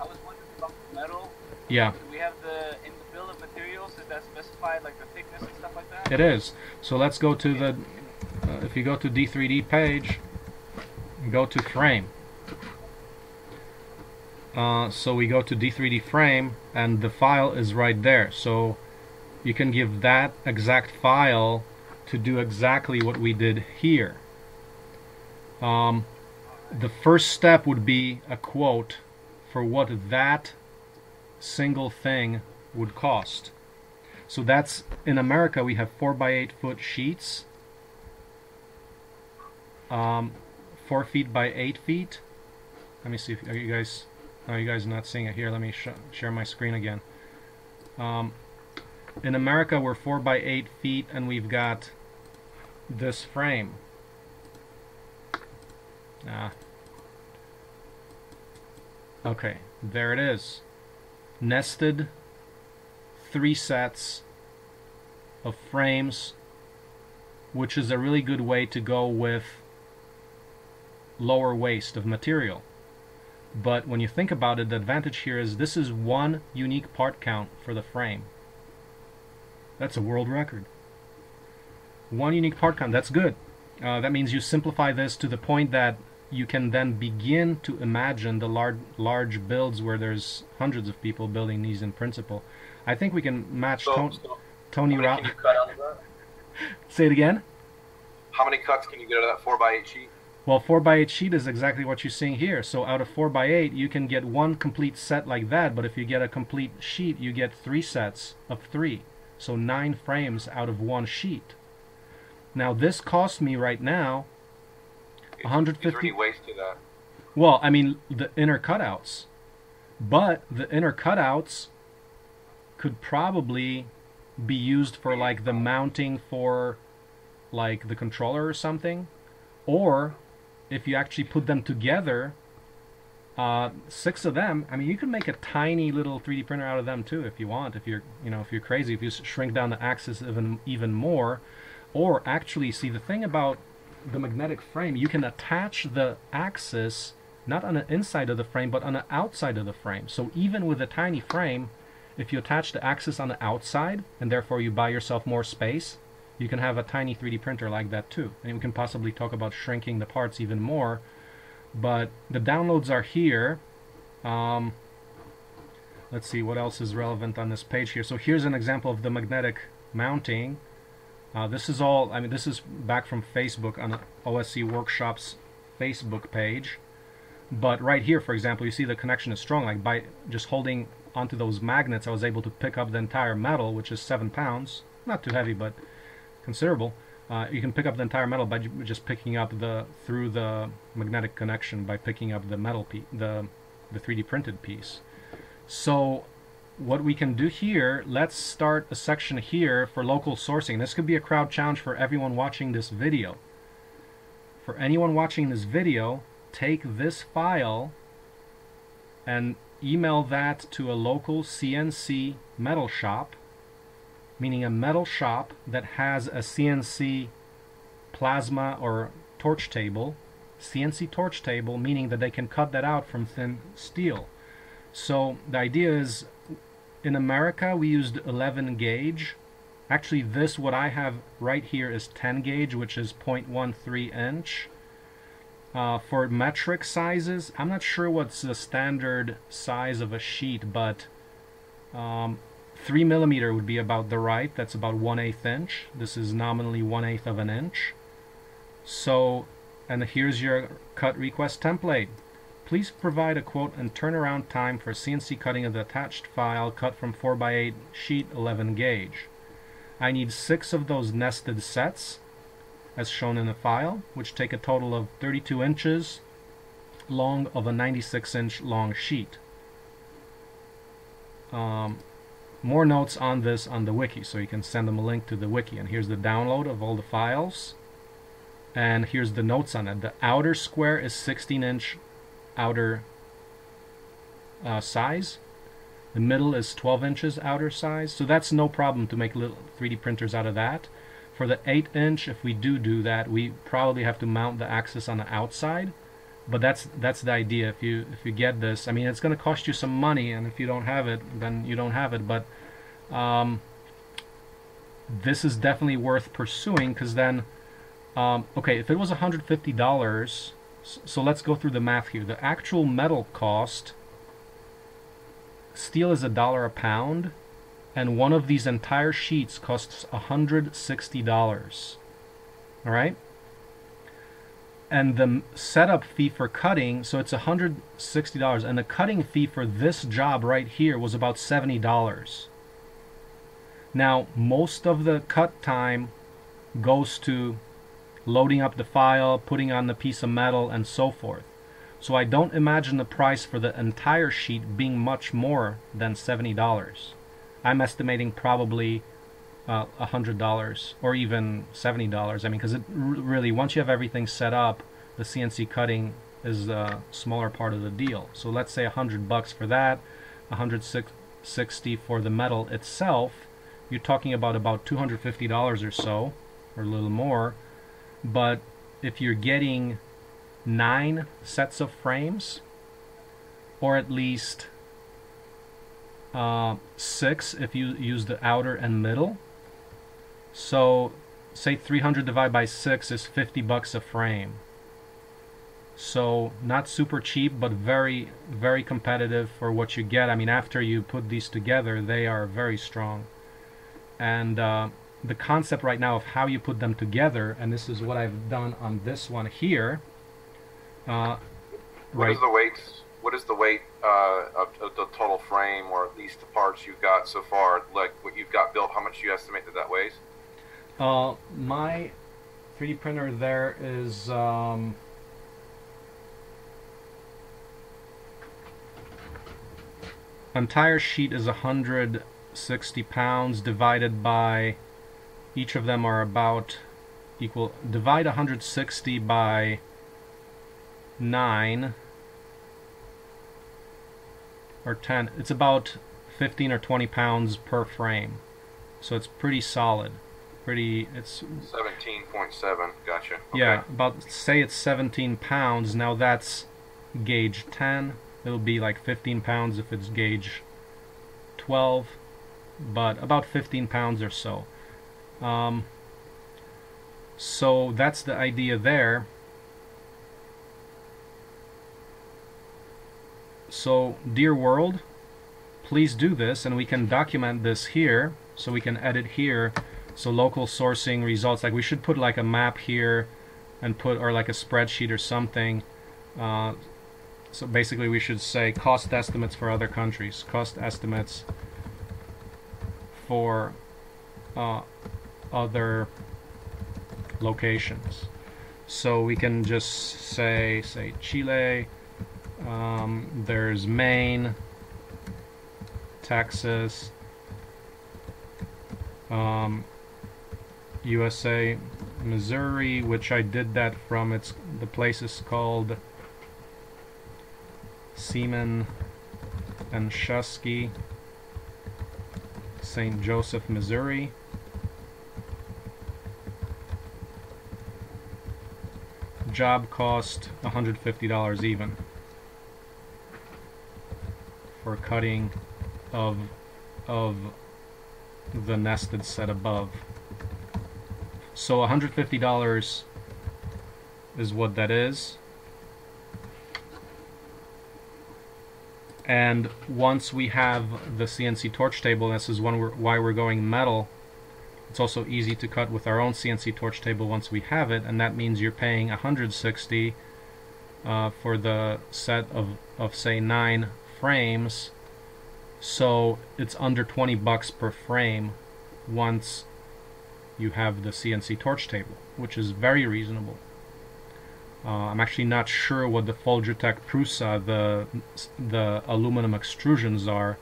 I was wondering about the metal. yeah, we have the in the bill of materials? Is that specified like the thickness and stuff like that? it is. So let's go to the uh, if you go to D3D page, go to frame. Uh, so we go to D3D frame and the file is right there. So you can give that exact file to do exactly what we did here. Um, the first step would be a quote for what that single thing would cost. So that's in America we have four by eight foot sheets, um, four feet by eight feet. Let me see if are you guys are you guys not seeing it here. Let me sh share my screen again. Um, in America we're four by eight feet and we've got this frame. Ah. Okay, there it is. Nested three sets of frames, which is a really good way to go with lower waste of material. But when you think about it, the advantage here is this is one unique part count for the frame. That's a world record. One unique part count, that's good. Uh, that means you simplify this to the point that you can then begin to imagine the large large builds where there's hundreds of people building these in principle. I think we can match So, Ton- so Tony how can you cut out of that? Say it again. How many cuts can you get out of that four by eight sheet? Well, 4x8 sheet is exactly what you're seeing here. So out of 4x8, you can get one complete set like that, but if you get a complete sheet, you get three sets of three. So nine frames out of one sheet. Now this cost me right now Is there 150 any waste to that? Well, I mean the inner cutouts, but the inner cutouts could probably be used for like the mounting for like the controller or something, or if you actually put them together, uh, six of them. I mean, you can make a tiny little 3D printer out of them too if you want. If you're you know if you're crazy, if you shrink down the axis even even more, or actually see the thing about the magnetic frame, you can attach the axis not on the inside of the frame but on the outside of the frame. So even with a tiny frame, if you attach the axis on the outside and therefore you buy yourself more space, you can have a tiny 3D printer like that too. And we can possibly talk about shrinking the parts even more. But the downloads are here. Um, let's see what else is relevant on this page here. So here's an example of the magnetic mounting. Uh, this is all, I mean, this is back from Facebook on the OSE Workshops Facebook page. But right here, for example, you see the connection is strong. Like by just holding onto those magnets, I was able to pick up the entire metal, which is seven pounds. Not too heavy, but considerable. Uh, you can pick up the entire metal by just picking up the through the magnetic connection by picking up the metal piece, the the 3D printed piece. So what we can do here, let's start a section here for local sourcing. This could be a crowd challenge for everyone watching this video. For anyone watching this video, take this file and email that to a local CNC metal shop, meaning a metal shop that has a CNC plasma or torch table, CNC torch table, meaning that they can cut that out from thin steel. So the idea is in America we used 11 gauge. Actually this what I have right here is 10 gauge which is 0.13 inch. Uh, for metric sizes, I'm not sure what's the standard size of a sheet, but um, 3 millimeter would be about the right. That's about 1 8 inch. This is nominally 1 8 of an inch. So, and here's your cut request template. Please provide a quote and turnaround time for CNC cutting of the attached file cut from 4x8 sheet 11 gauge. I need six of those nested sets as shown in the file, which take a total of 32 inches long of a 96 inch long sheet. Um, more notes on this on the wiki, so you can send them a link to the wiki. And here's the download of all the files. And here's the notes on it. The outer square is 16 inch outer uh, size. The middle is 12 inches outer size. So that's no problem to make little 3D printers out of that. For the 8 inch, if we do do that, we probably have to mount the axis on the outside. But that's that's the idea. If you if you get this, I mean, it's going to cost you some money, and if you don't have it, then you don't have it. But um, this is definitely worth pursuing because then Um, okay, if it was $150, so let's go through the math here. The actual metal cost, steel is a dollar a pound, and one of these entire sheets costs $160. All right? And the setup fee for cutting, so it's $160, and the cutting fee for this job right here was about $70. Now, most of the cut time goes to loading up the file, putting on the piece of metal, and so forth. So I don't imagine the price for the entire sheet being much more than $70. I'm estimating probably uh, $100 or even $70. I mean, because it really, once you have everything set up, the CNC cutting is a smaller part of the deal. So let's say 100 bucks for that, 160 for the metal itself. You're talking about about $250 or so, or a little more. But if you're getting nine sets of frames, or at least uh, six if you use the outer and middle. So, say 300 divided by 6 is 50 bucks a frame. So, not super cheap, but very, very competitive for what you get. I mean, after you put these together, they are very strong. And uh, the concept right now of how you put them together, and this is what I've done on this one here. Uh, What right. is the weight? What is the weight uh, of, of the total frame, or at least the parts you've got so far? Like what you've got built, how much you estimate that that weighs? Uh, my 3D printer there is um, entire sheet is 160 pounds divided by each of them are about equal divide 160 by 9 or 10 it's about 15 or 20 pounds per frame. So it's pretty solid pretty it's Seventeen point seven. Gotcha. Okay. yeah about say it's 17 pounds now that's gauge 10 it'll be like 15 pounds if it's gauge 12 but about 15 pounds or so um, so that's the idea there so dear world please do this and we can document this here so we can edit here so local sourcing results like we should put like a map here and put or like a spreadsheet or something. Uh, so basically we should say cost estimates for other countries cost estimates for uh, other locations. So we can just say say Chile um, there's Maine Texas um, USA Missouri which I did that from it's the place is called Seaman and Shusky St. Joseph Missouri job cost $150 even for cutting of of the nested set above. So $150 is what that is. And once we have the CNC torch table, this is one we're, why we're going metal. It's also easy to cut with our own CNC torch table once we have it, and that means you're paying 160 uh, for the set of, of say nine frames. So it's under 20 bucks per frame once you have the CNC torch table, which is very reasonable. Uh, I'm actually not sure what the Folgertech Prusa, the the aluminum extrusions are,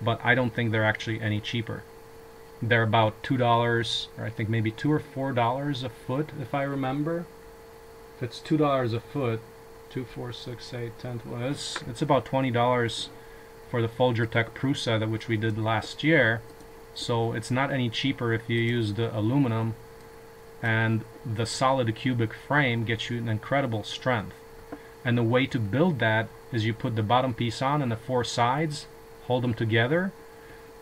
but I don't think they're actually any cheaper. They're about two dollars, or I think maybe two or four dollars a foot, if I remember. If it's two dollars a foot, two, four, six, eight, ten, twelve, it's it's about twenty dollars for the Folgertech Prusa, that which we did last year. So it's not any cheaper if you use the aluminum and the solid cubic frame gets you an incredible strength. And the way to build that is you put the bottom piece on and the four sides, hold them together,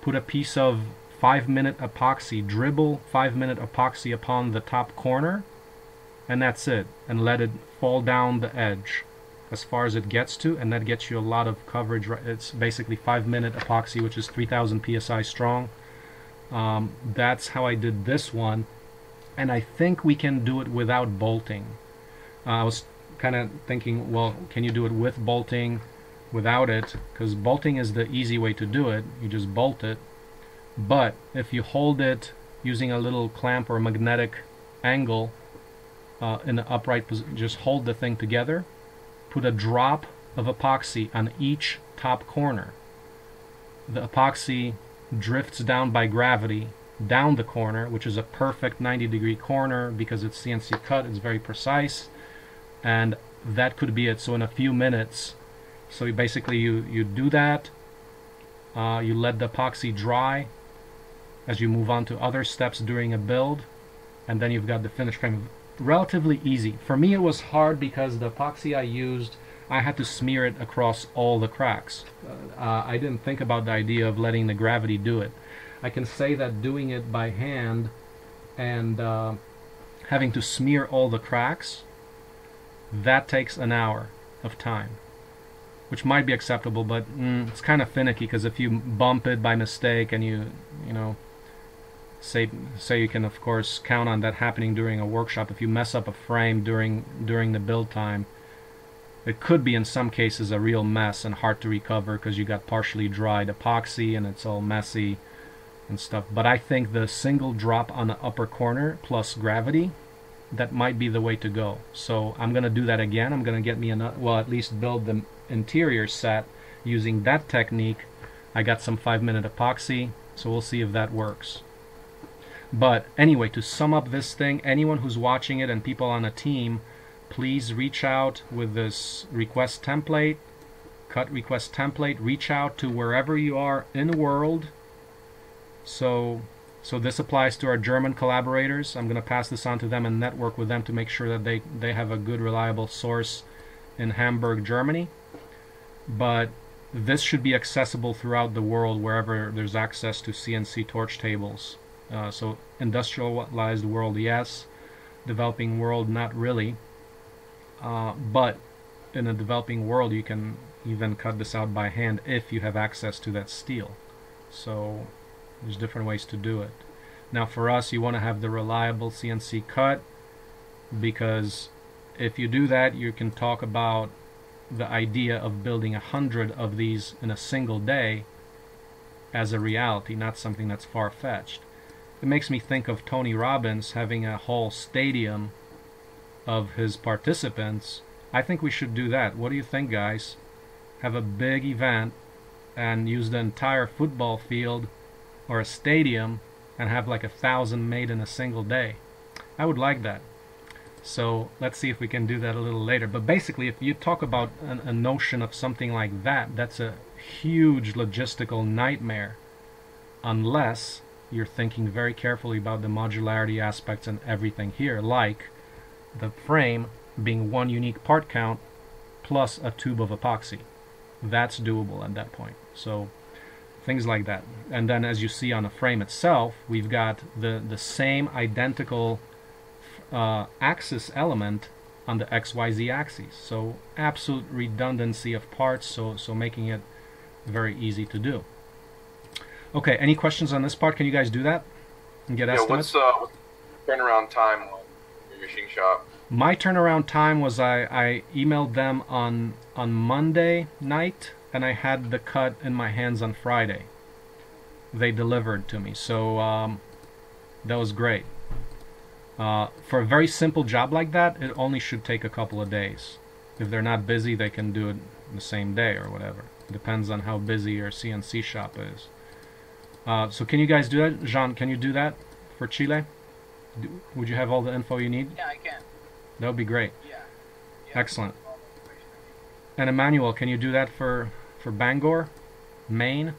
put a piece of five minute epoxy, dribble five minute epoxy upon the top corner, and that's it. And let it fall down the edge as far as it gets to, and that gets you a lot of coverage. It's basically five minute epoxy, which is 3000 psi strong. Um, that's how I did this one, and I think we can do it without bolting. Uh, I was kind of thinking, well, can you do it with bolting, without it? Because bolting is the easy way to do it. You just bolt it. But if you hold it using a little clamp or magnetic angle uh, in the upright position, just hold the thing together. Put a drop of epoxy on each top corner. The epoxy drifts down by gravity down the corner, which is a perfect 90 degree corner because it's CNC cut, it's very precise, and that could be it. So in a few minutes, so you basically you you do that, uh, you let the epoxy dry as you move on to other steps during a build, and then you've got the finished frame. Relatively easy. For me, it was hard because the epoxy I used, I had to smear it across all the cracks. Uh, I didn't think about the idea of letting the gravity do it. I can say that doing it by hand and uh, having to smear all the cracks, that takes an hour of time, which might be acceptable, but mm, it's kind of finicky because if you bump it by mistake and you, you know, say say you can of course count on that happening during a workshop. If you mess up a frame during during the build time, it could be in some cases a real mess and hard to recover because you got partially dried epoxy and it's all messy and stuff. But I think the single drop on the upper corner plus gravity, that might be the way to go. So I'm gonna do that again. I'm gonna get me another, well, at least build the interior set using that technique. I got some five minute epoxy, so we'll see if that works. But anyway, to sum up this thing, anyone who's watching it and people on a team, please reach out with this request template, cut request template, reach out to wherever you are in the world. So so this applies to our German collaborators. I'm going to pass this on to them and network with them to make sure that they, they have a good reliable source in Hamburg, Germany. But this should be accessible throughout the world wherever there's access to CNC torch tables. Uh, so industrialized world, yes. Developing world, not really. Uh, but in a developing world, you can even cut this out by hand if you have access to that steel. So there's different ways to do it. Now for us, you want to have the reliable CNC cut because if you do that, you can talk about the idea of building a hundred of these in a single day as a reality, not something that's far-fetched. It makes me think of Tony Robbins having a whole stadium of his participants. I think we should do that. What do you think, guys? Have a big event and use the entire football field or a stadium and have like a thousand made in a single day. I would like that. So let's see if we can do that a little later. But basically, if you talk about an, a notion of something like that, that's a huge logistical nightmare. Unless you're thinking very carefully about the modularity aspects and everything here, like the frame being one unique part count plus a tube of epoxy. That's doable at that point. So things like that. And then as you see on the frame itself, we've got the, the same identical uh, axis element on the XYZ axis. So absolute redundancy of parts, so, so making it very easy to do. Okay, any questions on this part? Can you guys do that? And get Yeah, estimates? what's uh, what's the turnaround time machine shop? My turnaround time was I, I emailed them on on Monday night and I had the cut in my hands on Friday. They delivered to me, so um, that was great. Uh, for a very simple job like that, it only should take a couple of days. If they're not busy, they can do it the same day or whatever. Depends on how busy your CNC shop is. Uh, so can you guys do that? Jean, can you do that for Chile? Do, would you have all the info you need? Yeah, I can. That would be great. Yeah. yeah. Excellent. And Emmanuel, can you do that for for Bangor, Maine?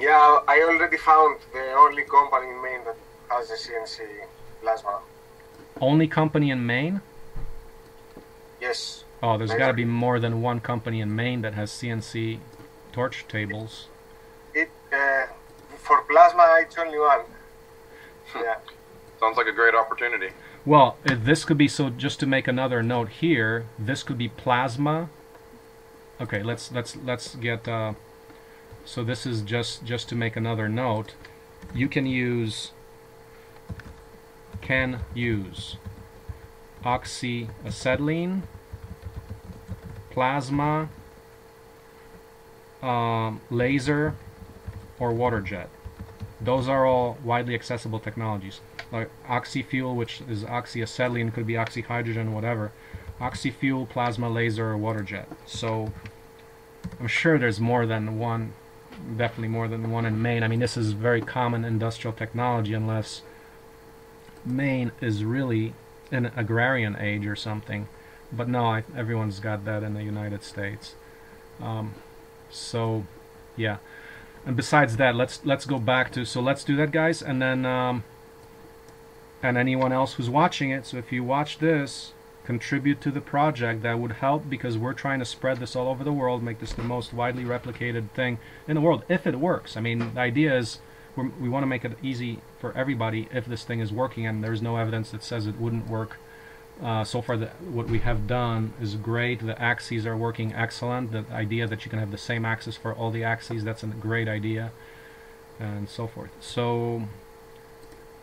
Yeah, I already found the only company in Maine that has a CNC plasma. Only company in Maine? Yes. Oh, there's got to be more than one company in Maine that has CNC torch tables. It uh, for plasma it's only one. Yeah. Sounds like a great opportunity. Well, this could be so. Just to make another note here, this could be plasma. Okay, let's let's let's get. Uh, so this is just just to make another note. You can use can use oxyacetylene, plasma, um, laser, or water jet. Those are all widely accessible technologies. Like oxyfuel, which is oxyacetylene, could be oxyhydrogen, whatever. Oxyfuel, plasma, laser, or water jet. So I'm sure there's more than one, definitely more than one in Maine. I mean, this is very common industrial technology unless Maine is really an agrarian age or something. But no, I, everyone's got that in the United States. Um, so, yeah. And besides that, let's let's go back to so let's do that, guys, and then um, and anyone else who's watching it. So if you watch this, contribute to the project. That would help because we're trying to spread this all over the world, make this the most widely replicated thing in the world. If it works, I mean, the idea is we want to make it easy for everybody if this thing is working, and there's no evidence that says it wouldn't work. Uh, so far, the, what we have done is great. The axes are working excellent. The idea that you can have the same axis for all the axes, that's a great idea, and so forth. So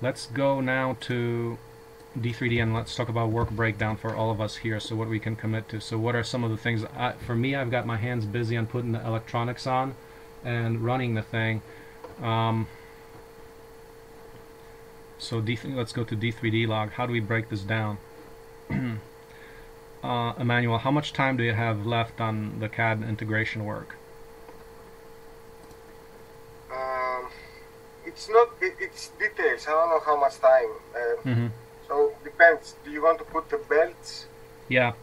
let's go now to D3D and let's talk about work breakdown for all of us here. So what we can commit to. So what are some of the things? I, for me, I've got my hands busy on putting the electronics on and running the thing. Um, so D let's go to D3D log. How do we break this down? uh, Emmanuel, how much time do you have left on the CAD integration work? Um, it's not. It, it's details. I don't know how much time. Uh, Mm-hmm. so depends. Do you want to put the belts? Yeah,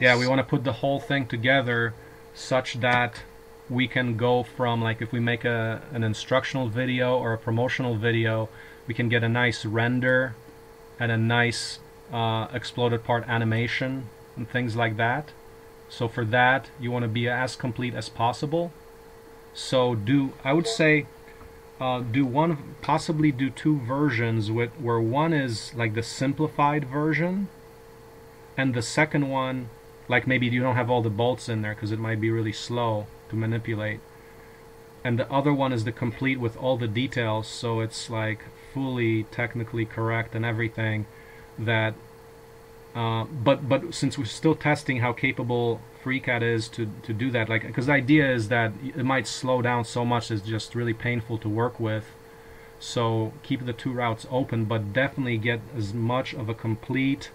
yeah. We want to put the whole thing together such that we can go from like if we make a an instructional video or a promotional video, we can get a nice render and a nice uh, exploded part animation and things like that. So for that, you want to be as complete as possible. So do I would say uh, do one possibly do two versions with where one is like the simplified version and the second one like maybe you don't have all the bolts in there because it might be really slow to manipulate and the other one is the complete with all the details so it's like fully technically correct and everything that uh, but but since we're still testing how capable FreeCAD is to, to do that like because the idea is that it might slow down so much it's just really painful to work with so keep the two routes open but definitely get as much of a complete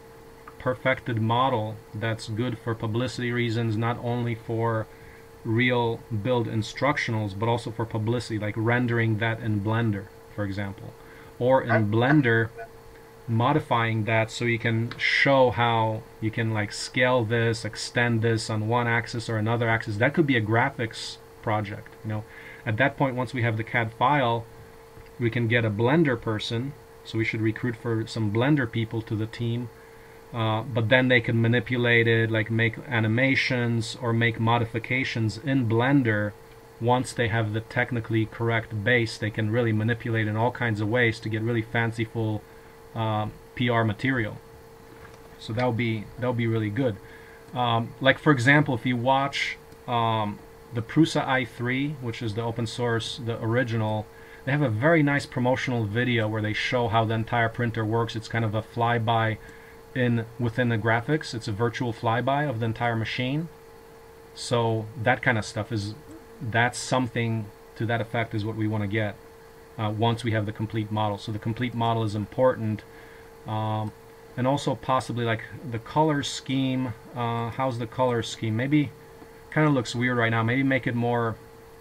perfected model that's good for publicity reasons, not only for real build instructionals, but also for publicity, like rendering that in Blender, for example. Or in Blender, modifying that so you can show how you can like scale this, extend this on one axis or another axis. That could be a graphics project, you know. At that point, once we have the CAD file, we can get a Blender person. So we should recruit for some Blender people to the team uh, but then they can manipulate it, like make animations or make modifications in Blender. Once they have the technically correct base, they can really manipulate in all kinds of ways to get really fanciful uh, PR material. So that'll be that'll be really good. Um, like for example, if you watch um, the Prusa i3, which is the open source, the original, they have a very nice promotional video where they show how the entire printer works. It's kind of a flyby in within the graphics. It's a virtual flyby of the entire machine. So that kind of stuff is that's something to that effect is what we want to get uh, once we have the complete model. So the complete model is important, um, and also possibly like the color scheme. Uh, how's the color scheme? Maybe kind of looks weird right now. Maybe make it more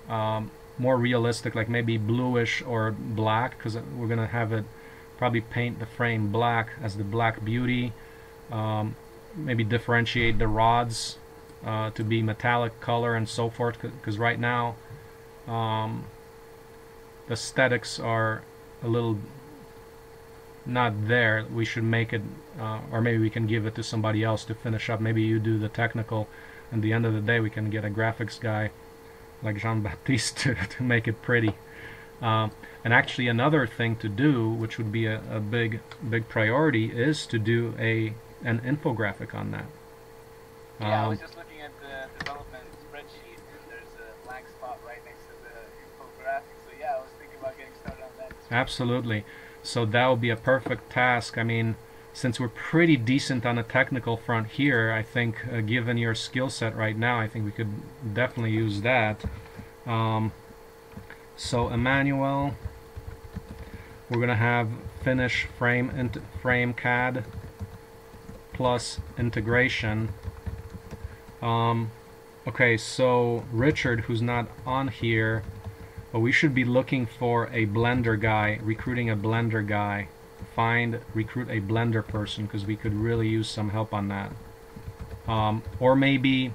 um, more realistic, like maybe bluish or black, because we're gonna have it probably paint the frame black as the black beauty um, maybe differentiate the rods uh, to be metallic color and so forth because right now um, aesthetics are a little not there we should make it uh, or maybe we can give it to somebody else to finish up maybe you do the technical and the end of the day we can get a graphics guy like Jean-Baptiste to, to make it pretty Um, and actually, another thing to do, which would be a, a big big priority, is to do a an infographic on that. Yeah, Um, Absolutely. So that would be a perfect task. I mean, since we're pretty decent on the technical front here, I think, uh, given your skill set right now, I think we could definitely use that. Um, so Emmanuel, we're gonna have finish frame int frame CAD plus integration. Um, okay, so Richard, who's not on here. But we should be looking for a blender guy, recruiting a blender guy. Find, recruit a blender person because we could really use some help on that. Um, or maybe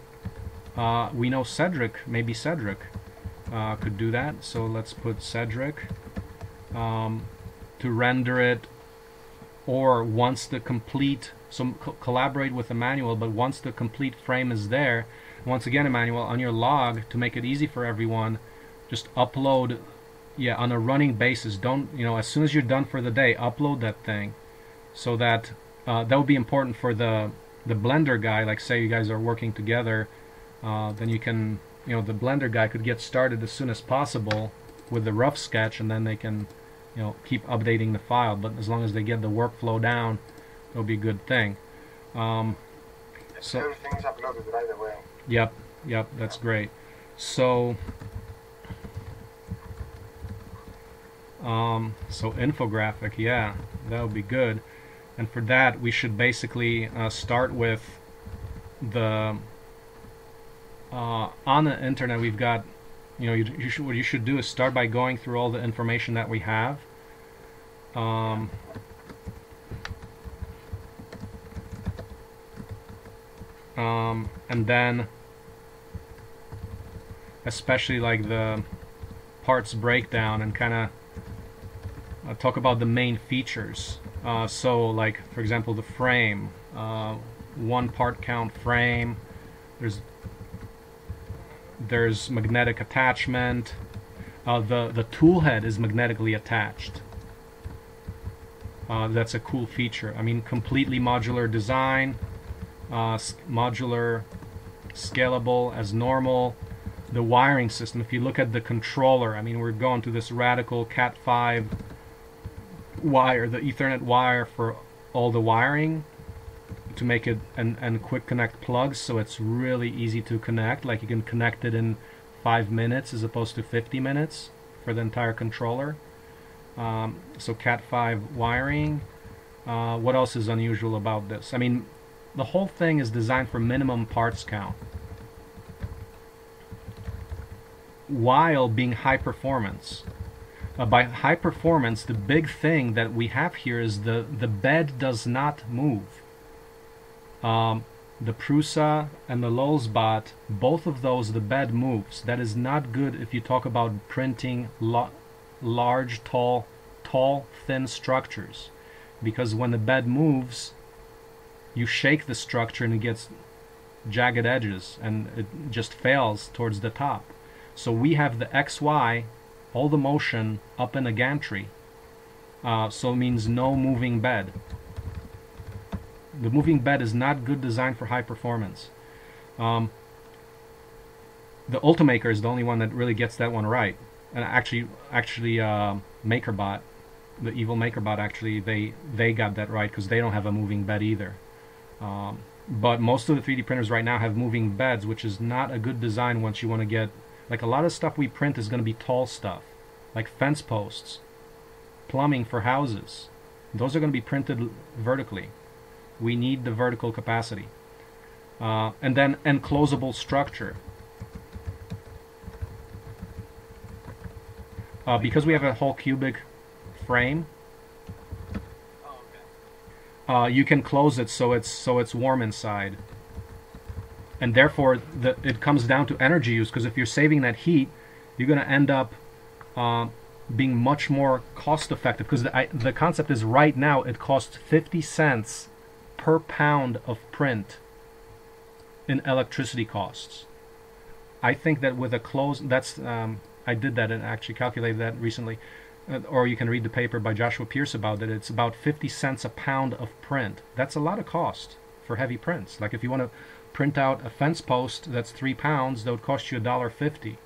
uh, we know Cedric, maybe Cedric uh, could do that. So let's put Cedric um, to render it. Or once the complete, so co- collaborate with Emmanuel, but once the complete frame is there, once again, Emmanuel, on your log to make it easy for everyone, just upload yeah on a running basis don't you know as soon as you're done for the day upload that thing so that uh, that would be important for the the blender guy like say you guys are working together uh, then you can you know the blender guy could get started as soon as possible with the rough sketch and then they can you know keep updating the file but as long as they get the workflow down it'll be a good thing um, So- Everything's uploaded right away. Yep, yep, that's great. So, um, so infographic, yeah, that would be good. And for that, we should basically uh, start with the uh, on the internet. We've got, you know, you, you should what you should do is start by going through all the information that we have. Um, um, and then especially like the parts breakdown and kind of uh, talk about the main features. Uh, so like for example the frame uh, one part count frame there's there's magnetic attachment uh, the the tool head is magnetically attached. Uh, that's a cool feature. I mean completely modular design uh, modular, scalable as normal. The wiring system, if you look at the controller, I mean, we're going to this radical Cat5 wire, the Ethernet wire for all the wiring to make it and, and quick connect plugs so it's really easy to connect. Like you can connect it in five minutes as opposed to 50 minutes for the entire controller. Um, so Cat5 wiring. Uh, what else is unusual about this? I mean, the whole thing is designed for minimum parts count while being high performance. Uh, by high performance, the big thing that we have here is the, the bed does not move. Um, the Prusa and the Lulzbot, both of those, the bed moves. That is not good if you talk about printing large, tall, tall, thin structures. Because when the bed moves, you shake the structure and it gets jagged edges and it just fails towards the top. So we have the XY, all the motion up in a gantry. Uh, so it means no moving bed. The moving bed is not good design for high performance. Um, the Ultimaker is the only one that really gets that one right. And actually, actually, uh, MakerBot, the evil MakerBot, actually, they they got that right because they don't have a moving bed either. Um, but most of the 3D printers right now have moving beds, which is not a good design once you want to get like a lot of stuff we print is going to be tall stuff, like fence posts, plumbing for houses. Those are going to be printed vertically. We need the vertical capacity. Uh, and then enclosable structure. Uh, because we have a whole cubic frame, Oh, uh, you can close it so it's so it's warm inside and therefore the, it comes down to energy use because if you're saving that heat you're going to end up uh, being much more cost effective because the, the concept is right now it costs 50 cents per pound of print in electricity costs I think that with a close that's um, I did that and actually calculated that recently. Uh, or you can read the paper by Joshua Pearce about it. It's about 50 cents a pound of print. That's a lot of cost for heavy prints. Like if you want to print out a fence post that's three pounds, that would cost you a dollar fifty.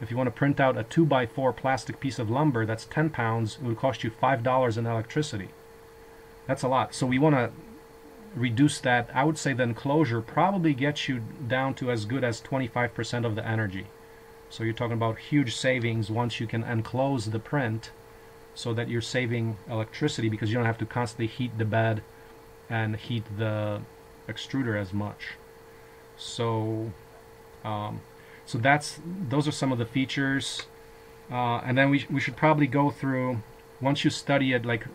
If you want to print out a 2 by 4 plastic piece of lumber that's 10 pounds, it would cost you $5 in electricity. That's a lot. So we want to reduce that. I would say the enclosure probably gets you down to as good as 25% of the energy. So you're talking about huge savings once you can enclose the print so that you're saving electricity because you don't have to constantly heat the bed and heat the extruder as much. So um, so that's those are some of the features. Uh, and then we, we should probably go through once you study it like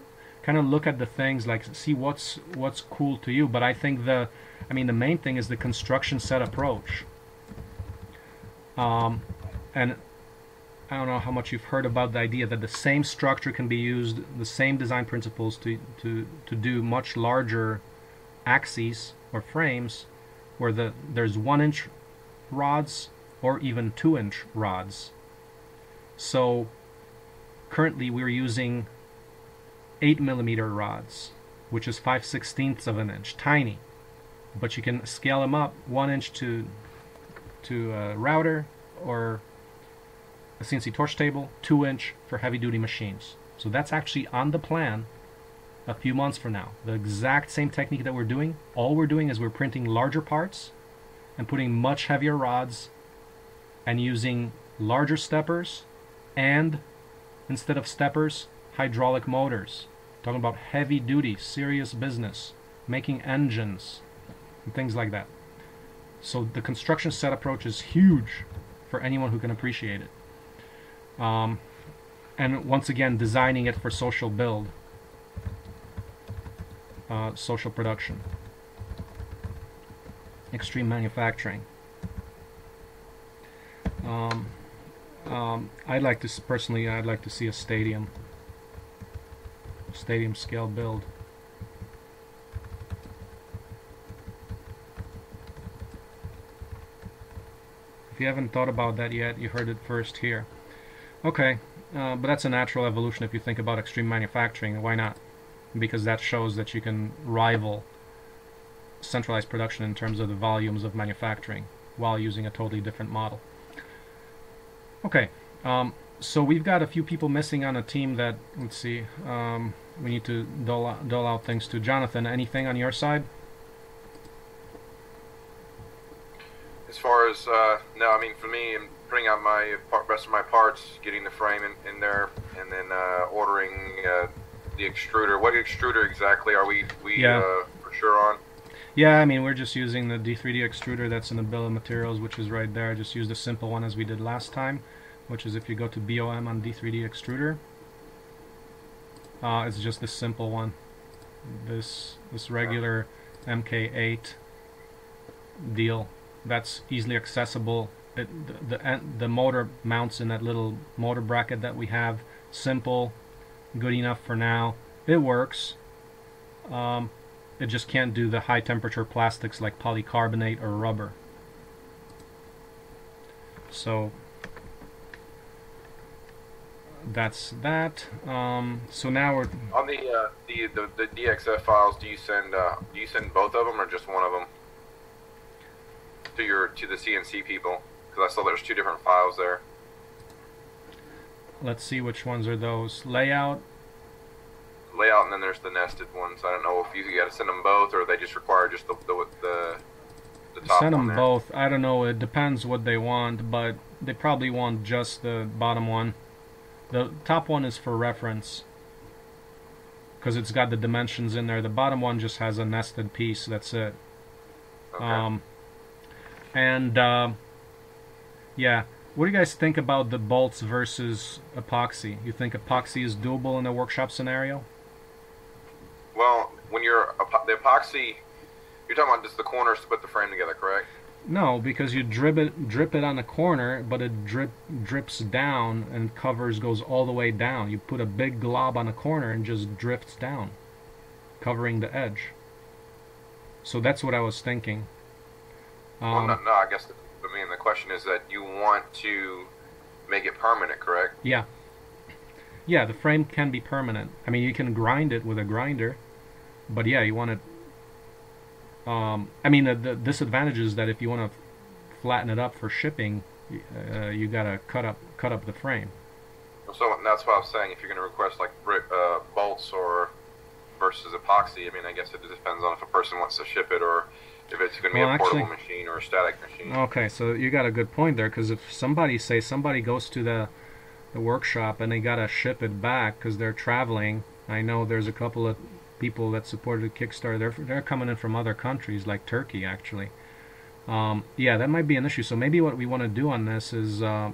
kind of look at the things like see what's what's cool to you. But i think the i mean the main thing is the construction set approach. Um, and i don't know how much you've heard about the idea that the same structure can be used the same design principles to to to do much larger axes or frames where the there's one inch rods or even 2 inch rods. So currently we're using 8 millimeter rods, which is 5 sixteenths of an inch, tiny. But you can scale them up 1 inch to, to a router or a CNC torch table, 2 inch for heavy duty machines. So that's actually on the plan a few months from now. The exact same technique that we're doing, all we're doing is we're printing larger parts and putting much heavier rods and using larger steppers and instead of steppers hydraulic motors. Talking about heavy duty serious business making engines and things like that. So the construction set approach is huge for anyone who can appreciate it. Um, and once again designing it for social build uh, social production extreme manufacturing um, um, I'd like to personally, I'd like to see a stadium, stadium scale build. If you haven't thought about that yet, you heard it first here. Okay, uh, but that's a natural evolution if you think about extreme manufacturing. Why not? Because that shows that you can rival centralized production in terms of the volumes of manufacturing while using a totally different model. Okay, um, so we've got a few people missing on a team that, let's see, um, we need to dole out, dole out things to. Jonathan, anything on your side? As far as, uh, no, I mean, for me, I'm putting out my rest of my parts, getting the frame in, in there, and then uh, ordering uh, the extruder. What extruder exactly are we, we Yeah. uh, for sure on? Yeah, I mean, we're just using the D3D extruder that's in the bill of materials, which is right there. Just use the simple one as we did last time, which is if you go to BOM on D3D extruder, uh, it's just this simple one. This this regular MK8 deal that's easily accessible. It, the, the the motor mounts in that little motor bracket that we have. Simple, good enough for now. It works. Um, it just can't do the high temperature plastics like polycarbonate or rubber. So that's that. Um, so now we're On the, uh, the, the, the DXF files, do you send, uh, do you send both of them or just one of them? To your, to the CNC people? Because I saw there's two different files there. Let's see which ones are those. Layout. layout, and then there's the nested ones. I don't know if you got to send them both, or they just require just the the the, the top Send them there. both. I don't know. It depends what they want, but they probably want just the bottom one. The top one is for reference because it's got the dimensions in there. The bottom one just has a nested piece. That's it. Okay. Um, and uh, yeah, what do you guys think about the bolts versus epoxy? You think epoxy is doable in a workshop scenario? well, when you're the epoxy, you're talking about just the corners to put the frame together, correct? No, because you drip it drip it on the corner, but it drip drips down and covers goes all the way down. You put a big glob on the corner and just drifts down, covering the edge. So that's what I was thinking. well, Um, no, no, I guess. I mean, the question is that you want to make it permanent, correct? Yeah. Yeah, the frame can be permanent. I mean, you can grind it with a grinder, but yeah, you want to. Um, I mean, the, the disadvantage is that if you want to flatten it up for shipping, uh, you gotta cut up cut up the frame. So that's why I was saying if you're going to request like brick, uh, bolts or versus epoxy, I mean, I guess it depends on if a person wants to ship it or if it's going to be Well, a portable actually- machine or a static machine. Okay, so you got a good point there because if somebody say somebody goes to the the workshop and they gotta ship it back because they're traveling, I know there's a couple of people that supported Kickstarter. They're they're coming in from other countries like Turkey actually. Um, yeah, that might be an issue. So maybe what we want to do on this is uh,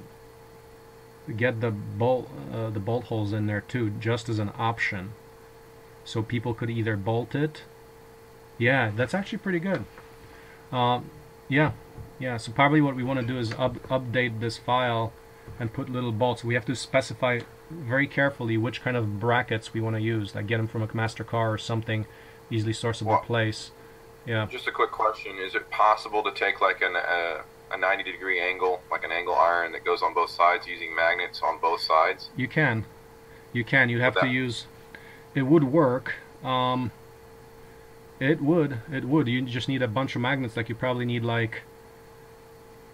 get the bolt uh, the bolt holes in there too, just as an option, so people could either bolt it. Yeah, that's actually pretty good. Um, yeah, yeah, so probably what we want to do is up, update this file and put little bolts. We have to specify very carefully which kind of brackets we want to use. Like get them from McMaster-Carr or something easily sourceable Well- place. Yeah. Just a quick question: Is it possible to take like an, uh, a 90 degree angle, like an angle iron that goes on both sides, using magnets on both sides? You can. You can. You'd have to use. It would work. Um, it would. It would. You just need a bunch of magnets. Like you probably need like.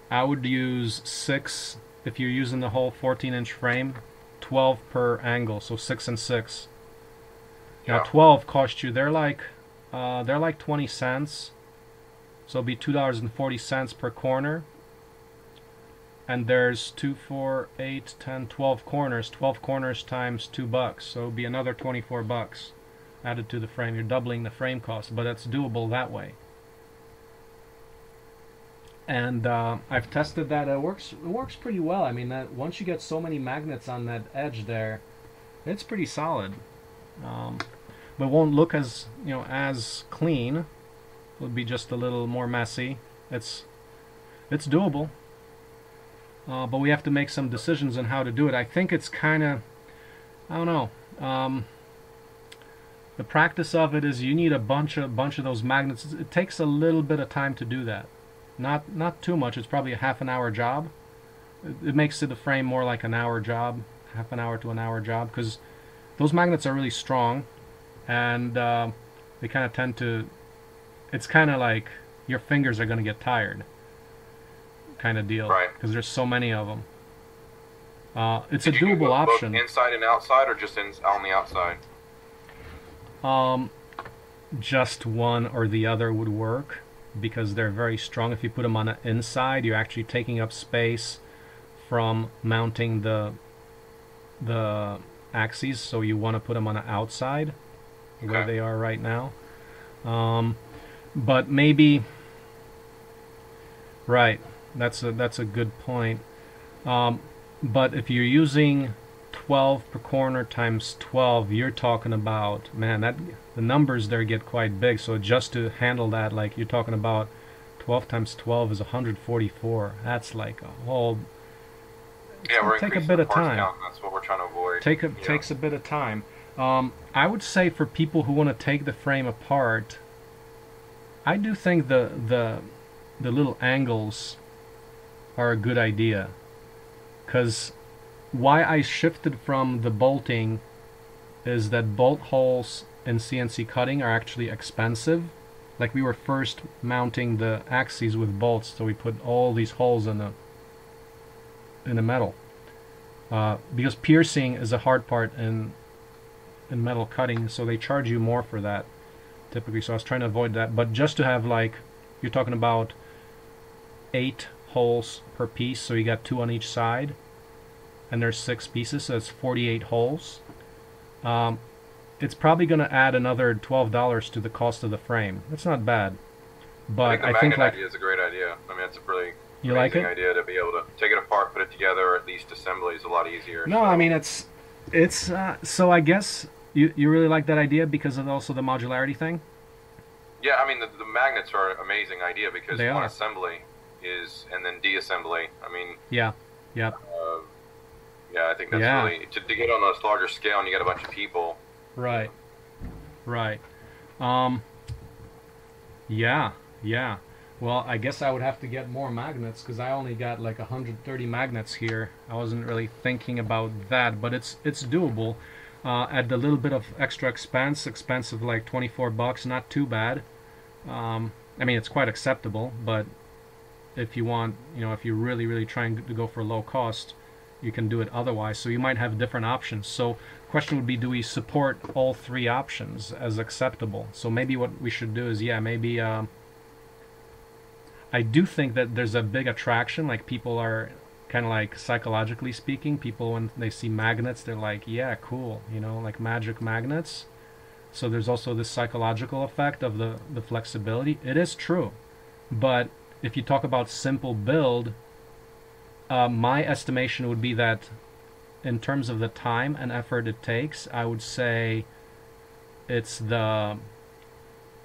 I would use six if you're using the whole 14 inch frame, 12 per angle, so six and six. Now Yeah. 12 cost you. They're like, uh, they're like 20 cents. So it'll be two dollars and forty cents per corner and there's two, four, eight, ten, twelve corners. Twelve corners times two bucks, so it'll be another twenty-four bucks added to the frame. You're doubling the frame cost, but it's doable that way. And uh, I've tested that. It works. It works pretty well. I mean, that once you get so many magnets on that edge there, it's pretty solid. Um, but won't look as you know as clean. It'll be just a little more messy. It's it's doable. Uh, but we have to make some decisions on how to do it. I think it's kind of, I don't know. Um, the practice of it is you need a bunch of bunch of those magnets. It takes a little bit of time to do that. Not not too much. It's probably a half an hour job. It, it makes the frame more like an hour job, half an hour to an hour job, because those magnets are really strong, and uh, they kind of tend to. It's kind of like your fingers are going to get tired kind of deal Right. because there's so many of them. Uh, it's Did a doable both- both option. inside and outside, or just in, on the outside? Um, just one or the other would work because they're very strong. If you put them on the inside, you're actually taking up space from mounting the the axes. So you want to put them on the outside, where they are right now. Um, but maybe right. That's a that's a good point. Um, but if you're using 12 per corner times 12 you're talking about man that the numbers there get quite big so just to handle that like you're talking about 12 times 12 is 144 that's like a whole Yeah, we're take a bit the of time. count. That's what we're trying to avoid. take a, know. takes a bit of time um, i would say for people who want to take the frame apart i do think the the the little angles are a good idea because why I shifted from the bolting is that bolt holes in CNC cutting are actually expensive. Like we were first mounting the axes with bolts, so we put all these holes in the in the metal. Uh, because piercing is a hard part in in metal cutting, so they charge you more for that typically. So I was trying to avoid that. But just to have like you're talking about eight holes per piece, so you got two on each side and there's six pieces, so it's 48 holes. Um, it's probably going to add another $12 to the cost of the frame. That's not bad. But I think the I magnet think like idea is a great idea. I mean, it's a pretty you like it. idea to be able to take it apart, put it together, or at least assembly is a lot easier. No, so- I mean it's it's uh, so I guess you you really like that idea because of also the modularity thing. Yeah, I mean the, the magnets are an amazing idea because They one are. assembly is and then de-assembly. I mean, Yeah. Yep. uh, yeah, I think that's Yeah. really to, to get on a larger scale and you got a bunch of people. Right. Right. Um. Yeah. Yeah. Well, I guess I would have to get more magnets because I only got like 130 magnets here. I wasn't really thinking about that, but it's it's doable. Uh, at the little bit of extra expense, expense of like 24 bucks, not too bad. Um, I mean, it's quite acceptable, but if you want, you know, if you're really, really trying to go for low cost, you can do it otherwise. So you might have different options. So question would be, do we support all three options as acceptable? So maybe what we should do is, yeah, maybe. Um, I do think that there's a big attraction. Like people are kind of like psychologically speaking, people when they see magnets, they're like, yeah, cool, you know, like magic magnets. So there's also this psychological effect of the the flexibility. It is true, but if you talk about simple build, uh, my estimation would be that in terms of the time and effort it takes, I would say it's the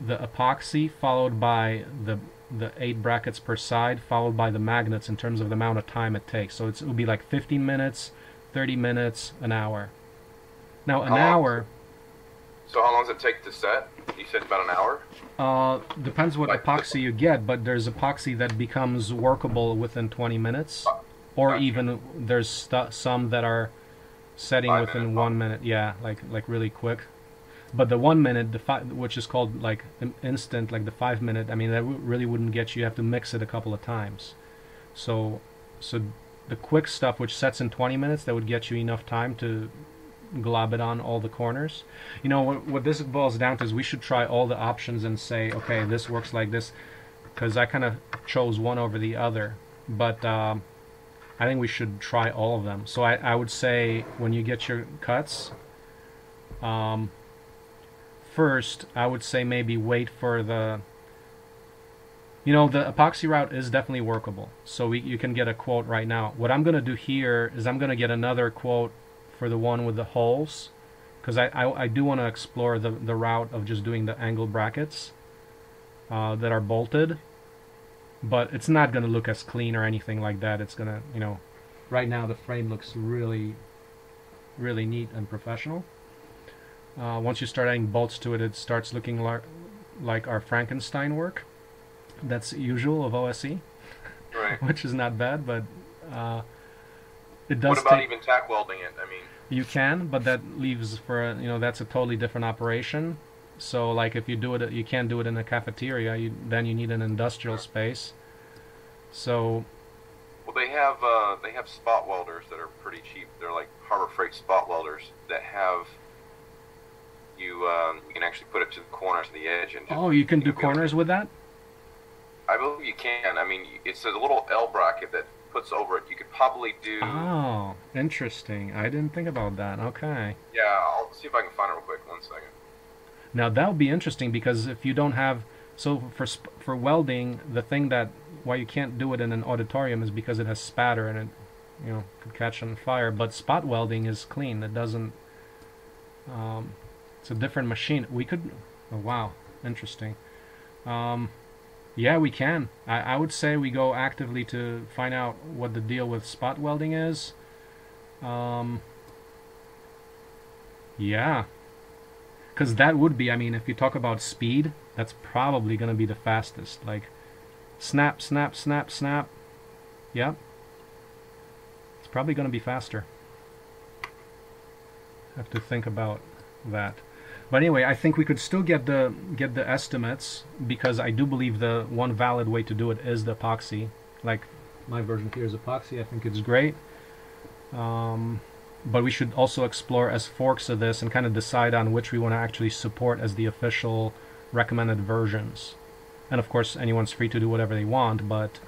the epoxy followed by the the eight brackets per side followed by the magnets in terms of the amount of time it takes. So it's, it would be like 15 minutes, 30 minutes, an hour. Now an How hour So how long does it take to set? You said about an hour. uh, depends what Like- epoxy you get, but there's epoxy that becomes workable within 20 minutes, or Gotcha. even there's stu- some that are setting Five within minute one minute. Yeah, like like really quick. But the one minute, the fi- which is called like in- instant, like the five minute. I mean, that w- really wouldn't get you. You have to mix it a couple of times. So, so the quick stuff, which sets in 20 minutes, that would get you enough time to glob it on all the corners. You know what? What this boils down to is we should try all the options and say, okay, this works like this, because I kind of chose one over the other. But um, I think we should try all of them. So I, I would say when you get your cuts, um, first I would say maybe wait for the. You know the epoxy route is definitely workable, so we, you can get a quote right now. What I'm gonna do here is I'm gonna get another quote for the one with the holes, because I, I I do want to explore the the route of just doing the angle brackets uh, that are bolted, but it's not gonna look as clean or anything like that. It's gonna you know, right now the frame looks really, really neat and professional. Uh, once you start adding bolts to it, it starts looking like like our Frankenstein work. That's usual of OSE, Right. which is not bad, but uh, it does What about even tack welding it? I mean, You can, but that leaves for a, you know that's a totally different operation. So like if you do it, you can't do it in a cafeteria. You then you need an industrial space. So well, they have uh, they have spot welders that are pretty cheap. They're like Harbor Freight spot welders that have you um, you can actually put it to the corners of the edge and just, oh, you can do you'll be corners with that. I believe you can. I mean, it's a little L bracket that puts over it. You could probably do. Oh, interesting. I didn't think about that. Okay. Yeah, I'll see if I can find it real quick. One second. Now that would be interesting because if you don't have so for for welding, the thing that why you can't do it in an auditorium is because it has spatter and it you know could catch on fire. But spot welding is clean. It doesn't. Um, it's a different machine. We could. Oh wow, interesting. Um, yeah, we can. I, I would say we go actively to find out what the deal with spot welding is. Um, yeah. Because that would be, I mean, if you talk about speed, that's probably going to be the fastest. Like, snap, snap, snap, snap. Yep. It's probably going to be faster. Have to think about that. But anyway, I think we could still get the get the estimates because I do believe the one valid way to do it is the epoxy. Like my version here is epoxy. I think it's great. Um, but we should also explore as forks of this and kind of decide on which we want to actually support as the official recommended versions. And of course, anyone's free to do whatever they want, but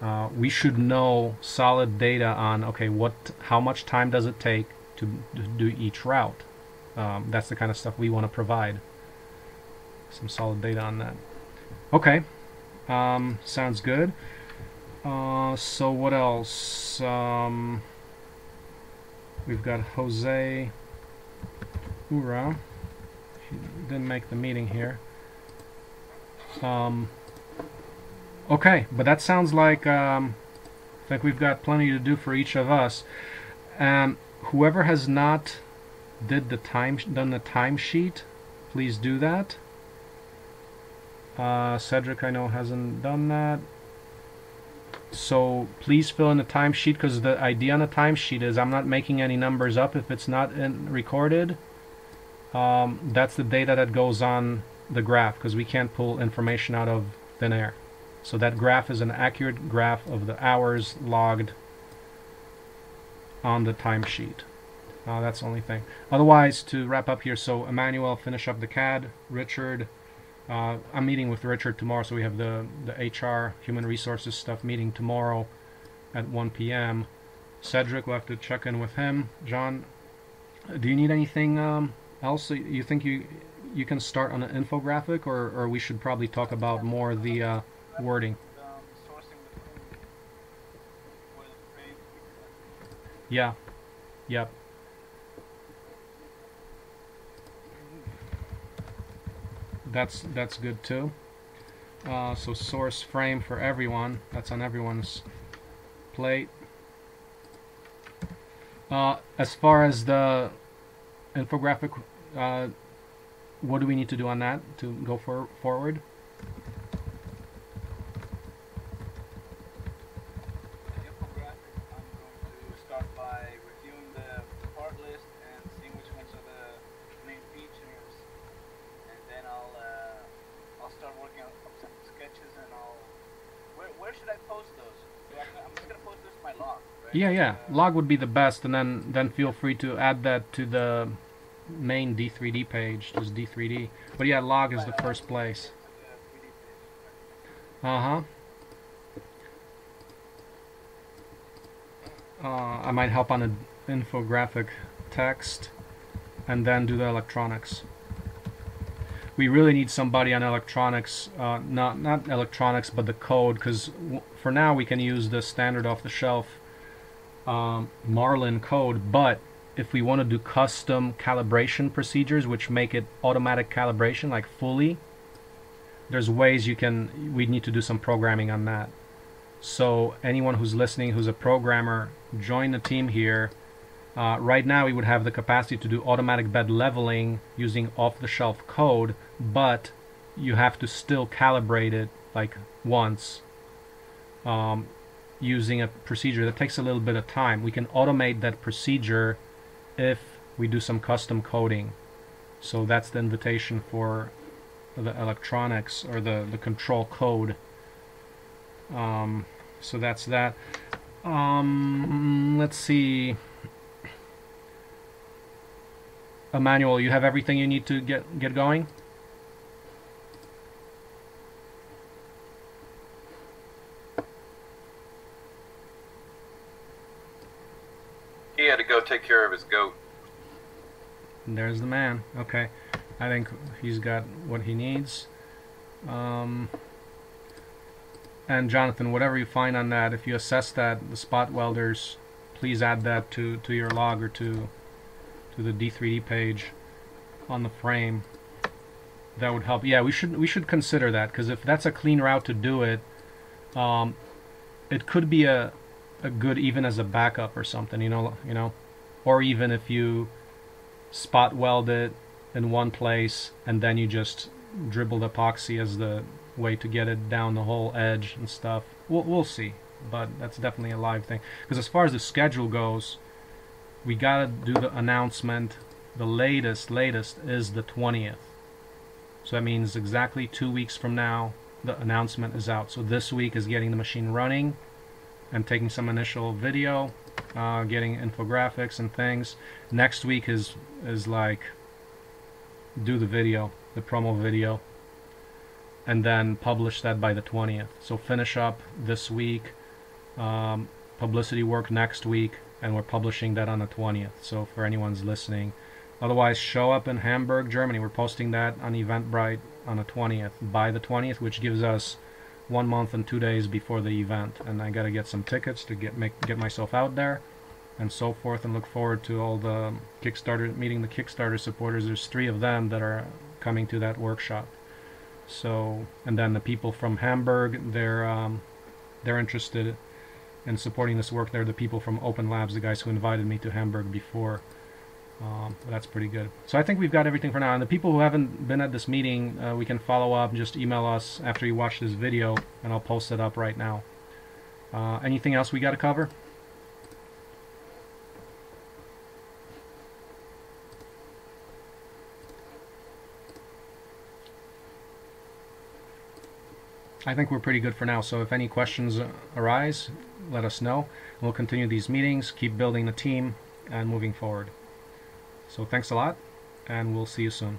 uh, we should know solid data on okay, what, how much time does it take to, do each route. Um, that's the kind of stuff we want to provide. Some solid data on that. Okay, um, sounds good. Uh, so what else? Um, we've got Jose Ura. He didn't make the meeting here. Um, okay, but that sounds like um, I think we've got plenty to do for each of us. Um, whoever has not did the time done the timesheet, please do that. Uh, Cedric, I know, hasn't done that. So please fill in the timesheet because the idea on the timesheet is I'm not making any numbers up if it's not recorded. Um, that's the data that goes on the graph because we can't pull information out of thin air. So that graph is an accurate graph of the hours logged on the timesheet. Uh, that's the only thing. Otherwise, to wrap up here, so Emmanuel finish up the CAD. Richard, uh, I'm meeting with Richard tomorrow, so we have the the HR human resources stuff meeting tomorrow at 1 p.m. Cedric, we'll have to check in with him. John, do you need anything um, else? You think you you can start on an infographic, or or we should probably talk about more the uh, wording? Yeah. Yep. That's that's good too. Uh, so source frame for everyone. That's on everyone's plate. Uh, as far as the infographic, uh, what do we need to do on that to go for forward? Yeah, yeah. Log would be the best, and then then feel free to add that to the main D3D page, just D3D. But yeah, log is the first place. it to the D3D page. Uh huh. Uh, I might help on an infographic text, and then do the electronics. We really need somebody on electronics, uh, not not electronics, but the code, because for now we can use the standard off-the-shelf um, Marlin code, but if we want to do custom calibration procedures, which make it automatic calibration, like fully, there's ways you can. We need to do some programming on that. So anyone who's listening, who's a programmer, join the team here. Uh, right now, we would have the capacity to do automatic bed leveling using off-the-shelf code, but you have to still calibrate it like once um, using a procedure that takes a little bit of time. We can automate that procedure if we do some custom coding. So that's the invitation for the electronics or the, the control code. Um, so that's that. Um, let's see. Emmanuel, you have everything you need to get get going. Had to go take care of his goat. There's the man. Okay, I think he's got what he needs. Um, and Jonathan, whatever you find on that, if you assess that the spot welders, please add that to to your log or to to the D3D page on the frame. That would help. Yeah, we should we should consider that because if that's a clean route to do it, um, it could be a a good even as a backup or something. You know, you know, or even if you spot weld it in one place and then you just dribbled epoxy as the way to get it down the whole edge and stuff. We'll, we'll see, but that's definitely a live thing. Because as far as the schedule goes, we gotta do the announcement. The latest, latest is the 20th. So that means exactly two weeks from now, the announcement is out. So this week is getting the machine running and taking some initial video, uh, getting infographics and things. Next week is is like do the video, the promo video, and then publish that by the 20th. So finish up this week, um, publicity work next week, and we're publishing that on the 20th. So for anyone's listening, otherwise show up in Hamburg, Germany. We're posting that on Eventbrite on the 20th by the 20th, which gives us one month and two days before the event. And I got to get some tickets to get make get myself out there and so forth and look forward to all the Kickstarter meeting the Kickstarter supporters. There's three of them that are coming to that workshop. So and then the people from Hamburg, they're um, they're interested in supporting this work. They're the people from Open Labs, the guys who invited me to Hamburg before. Um, that's pretty good. So I think we've got everything for now. And the people who haven't been at this meeting, uh, we can follow up. and Just email us after you watch this video, and I'll post it up right now. Uh, anything else we got to cover? I think we're pretty good for now. So if any questions uh, arise, let us know. We'll continue these meetings, keep building the team, and moving forward. So thanks a lot, and we'll see you soon.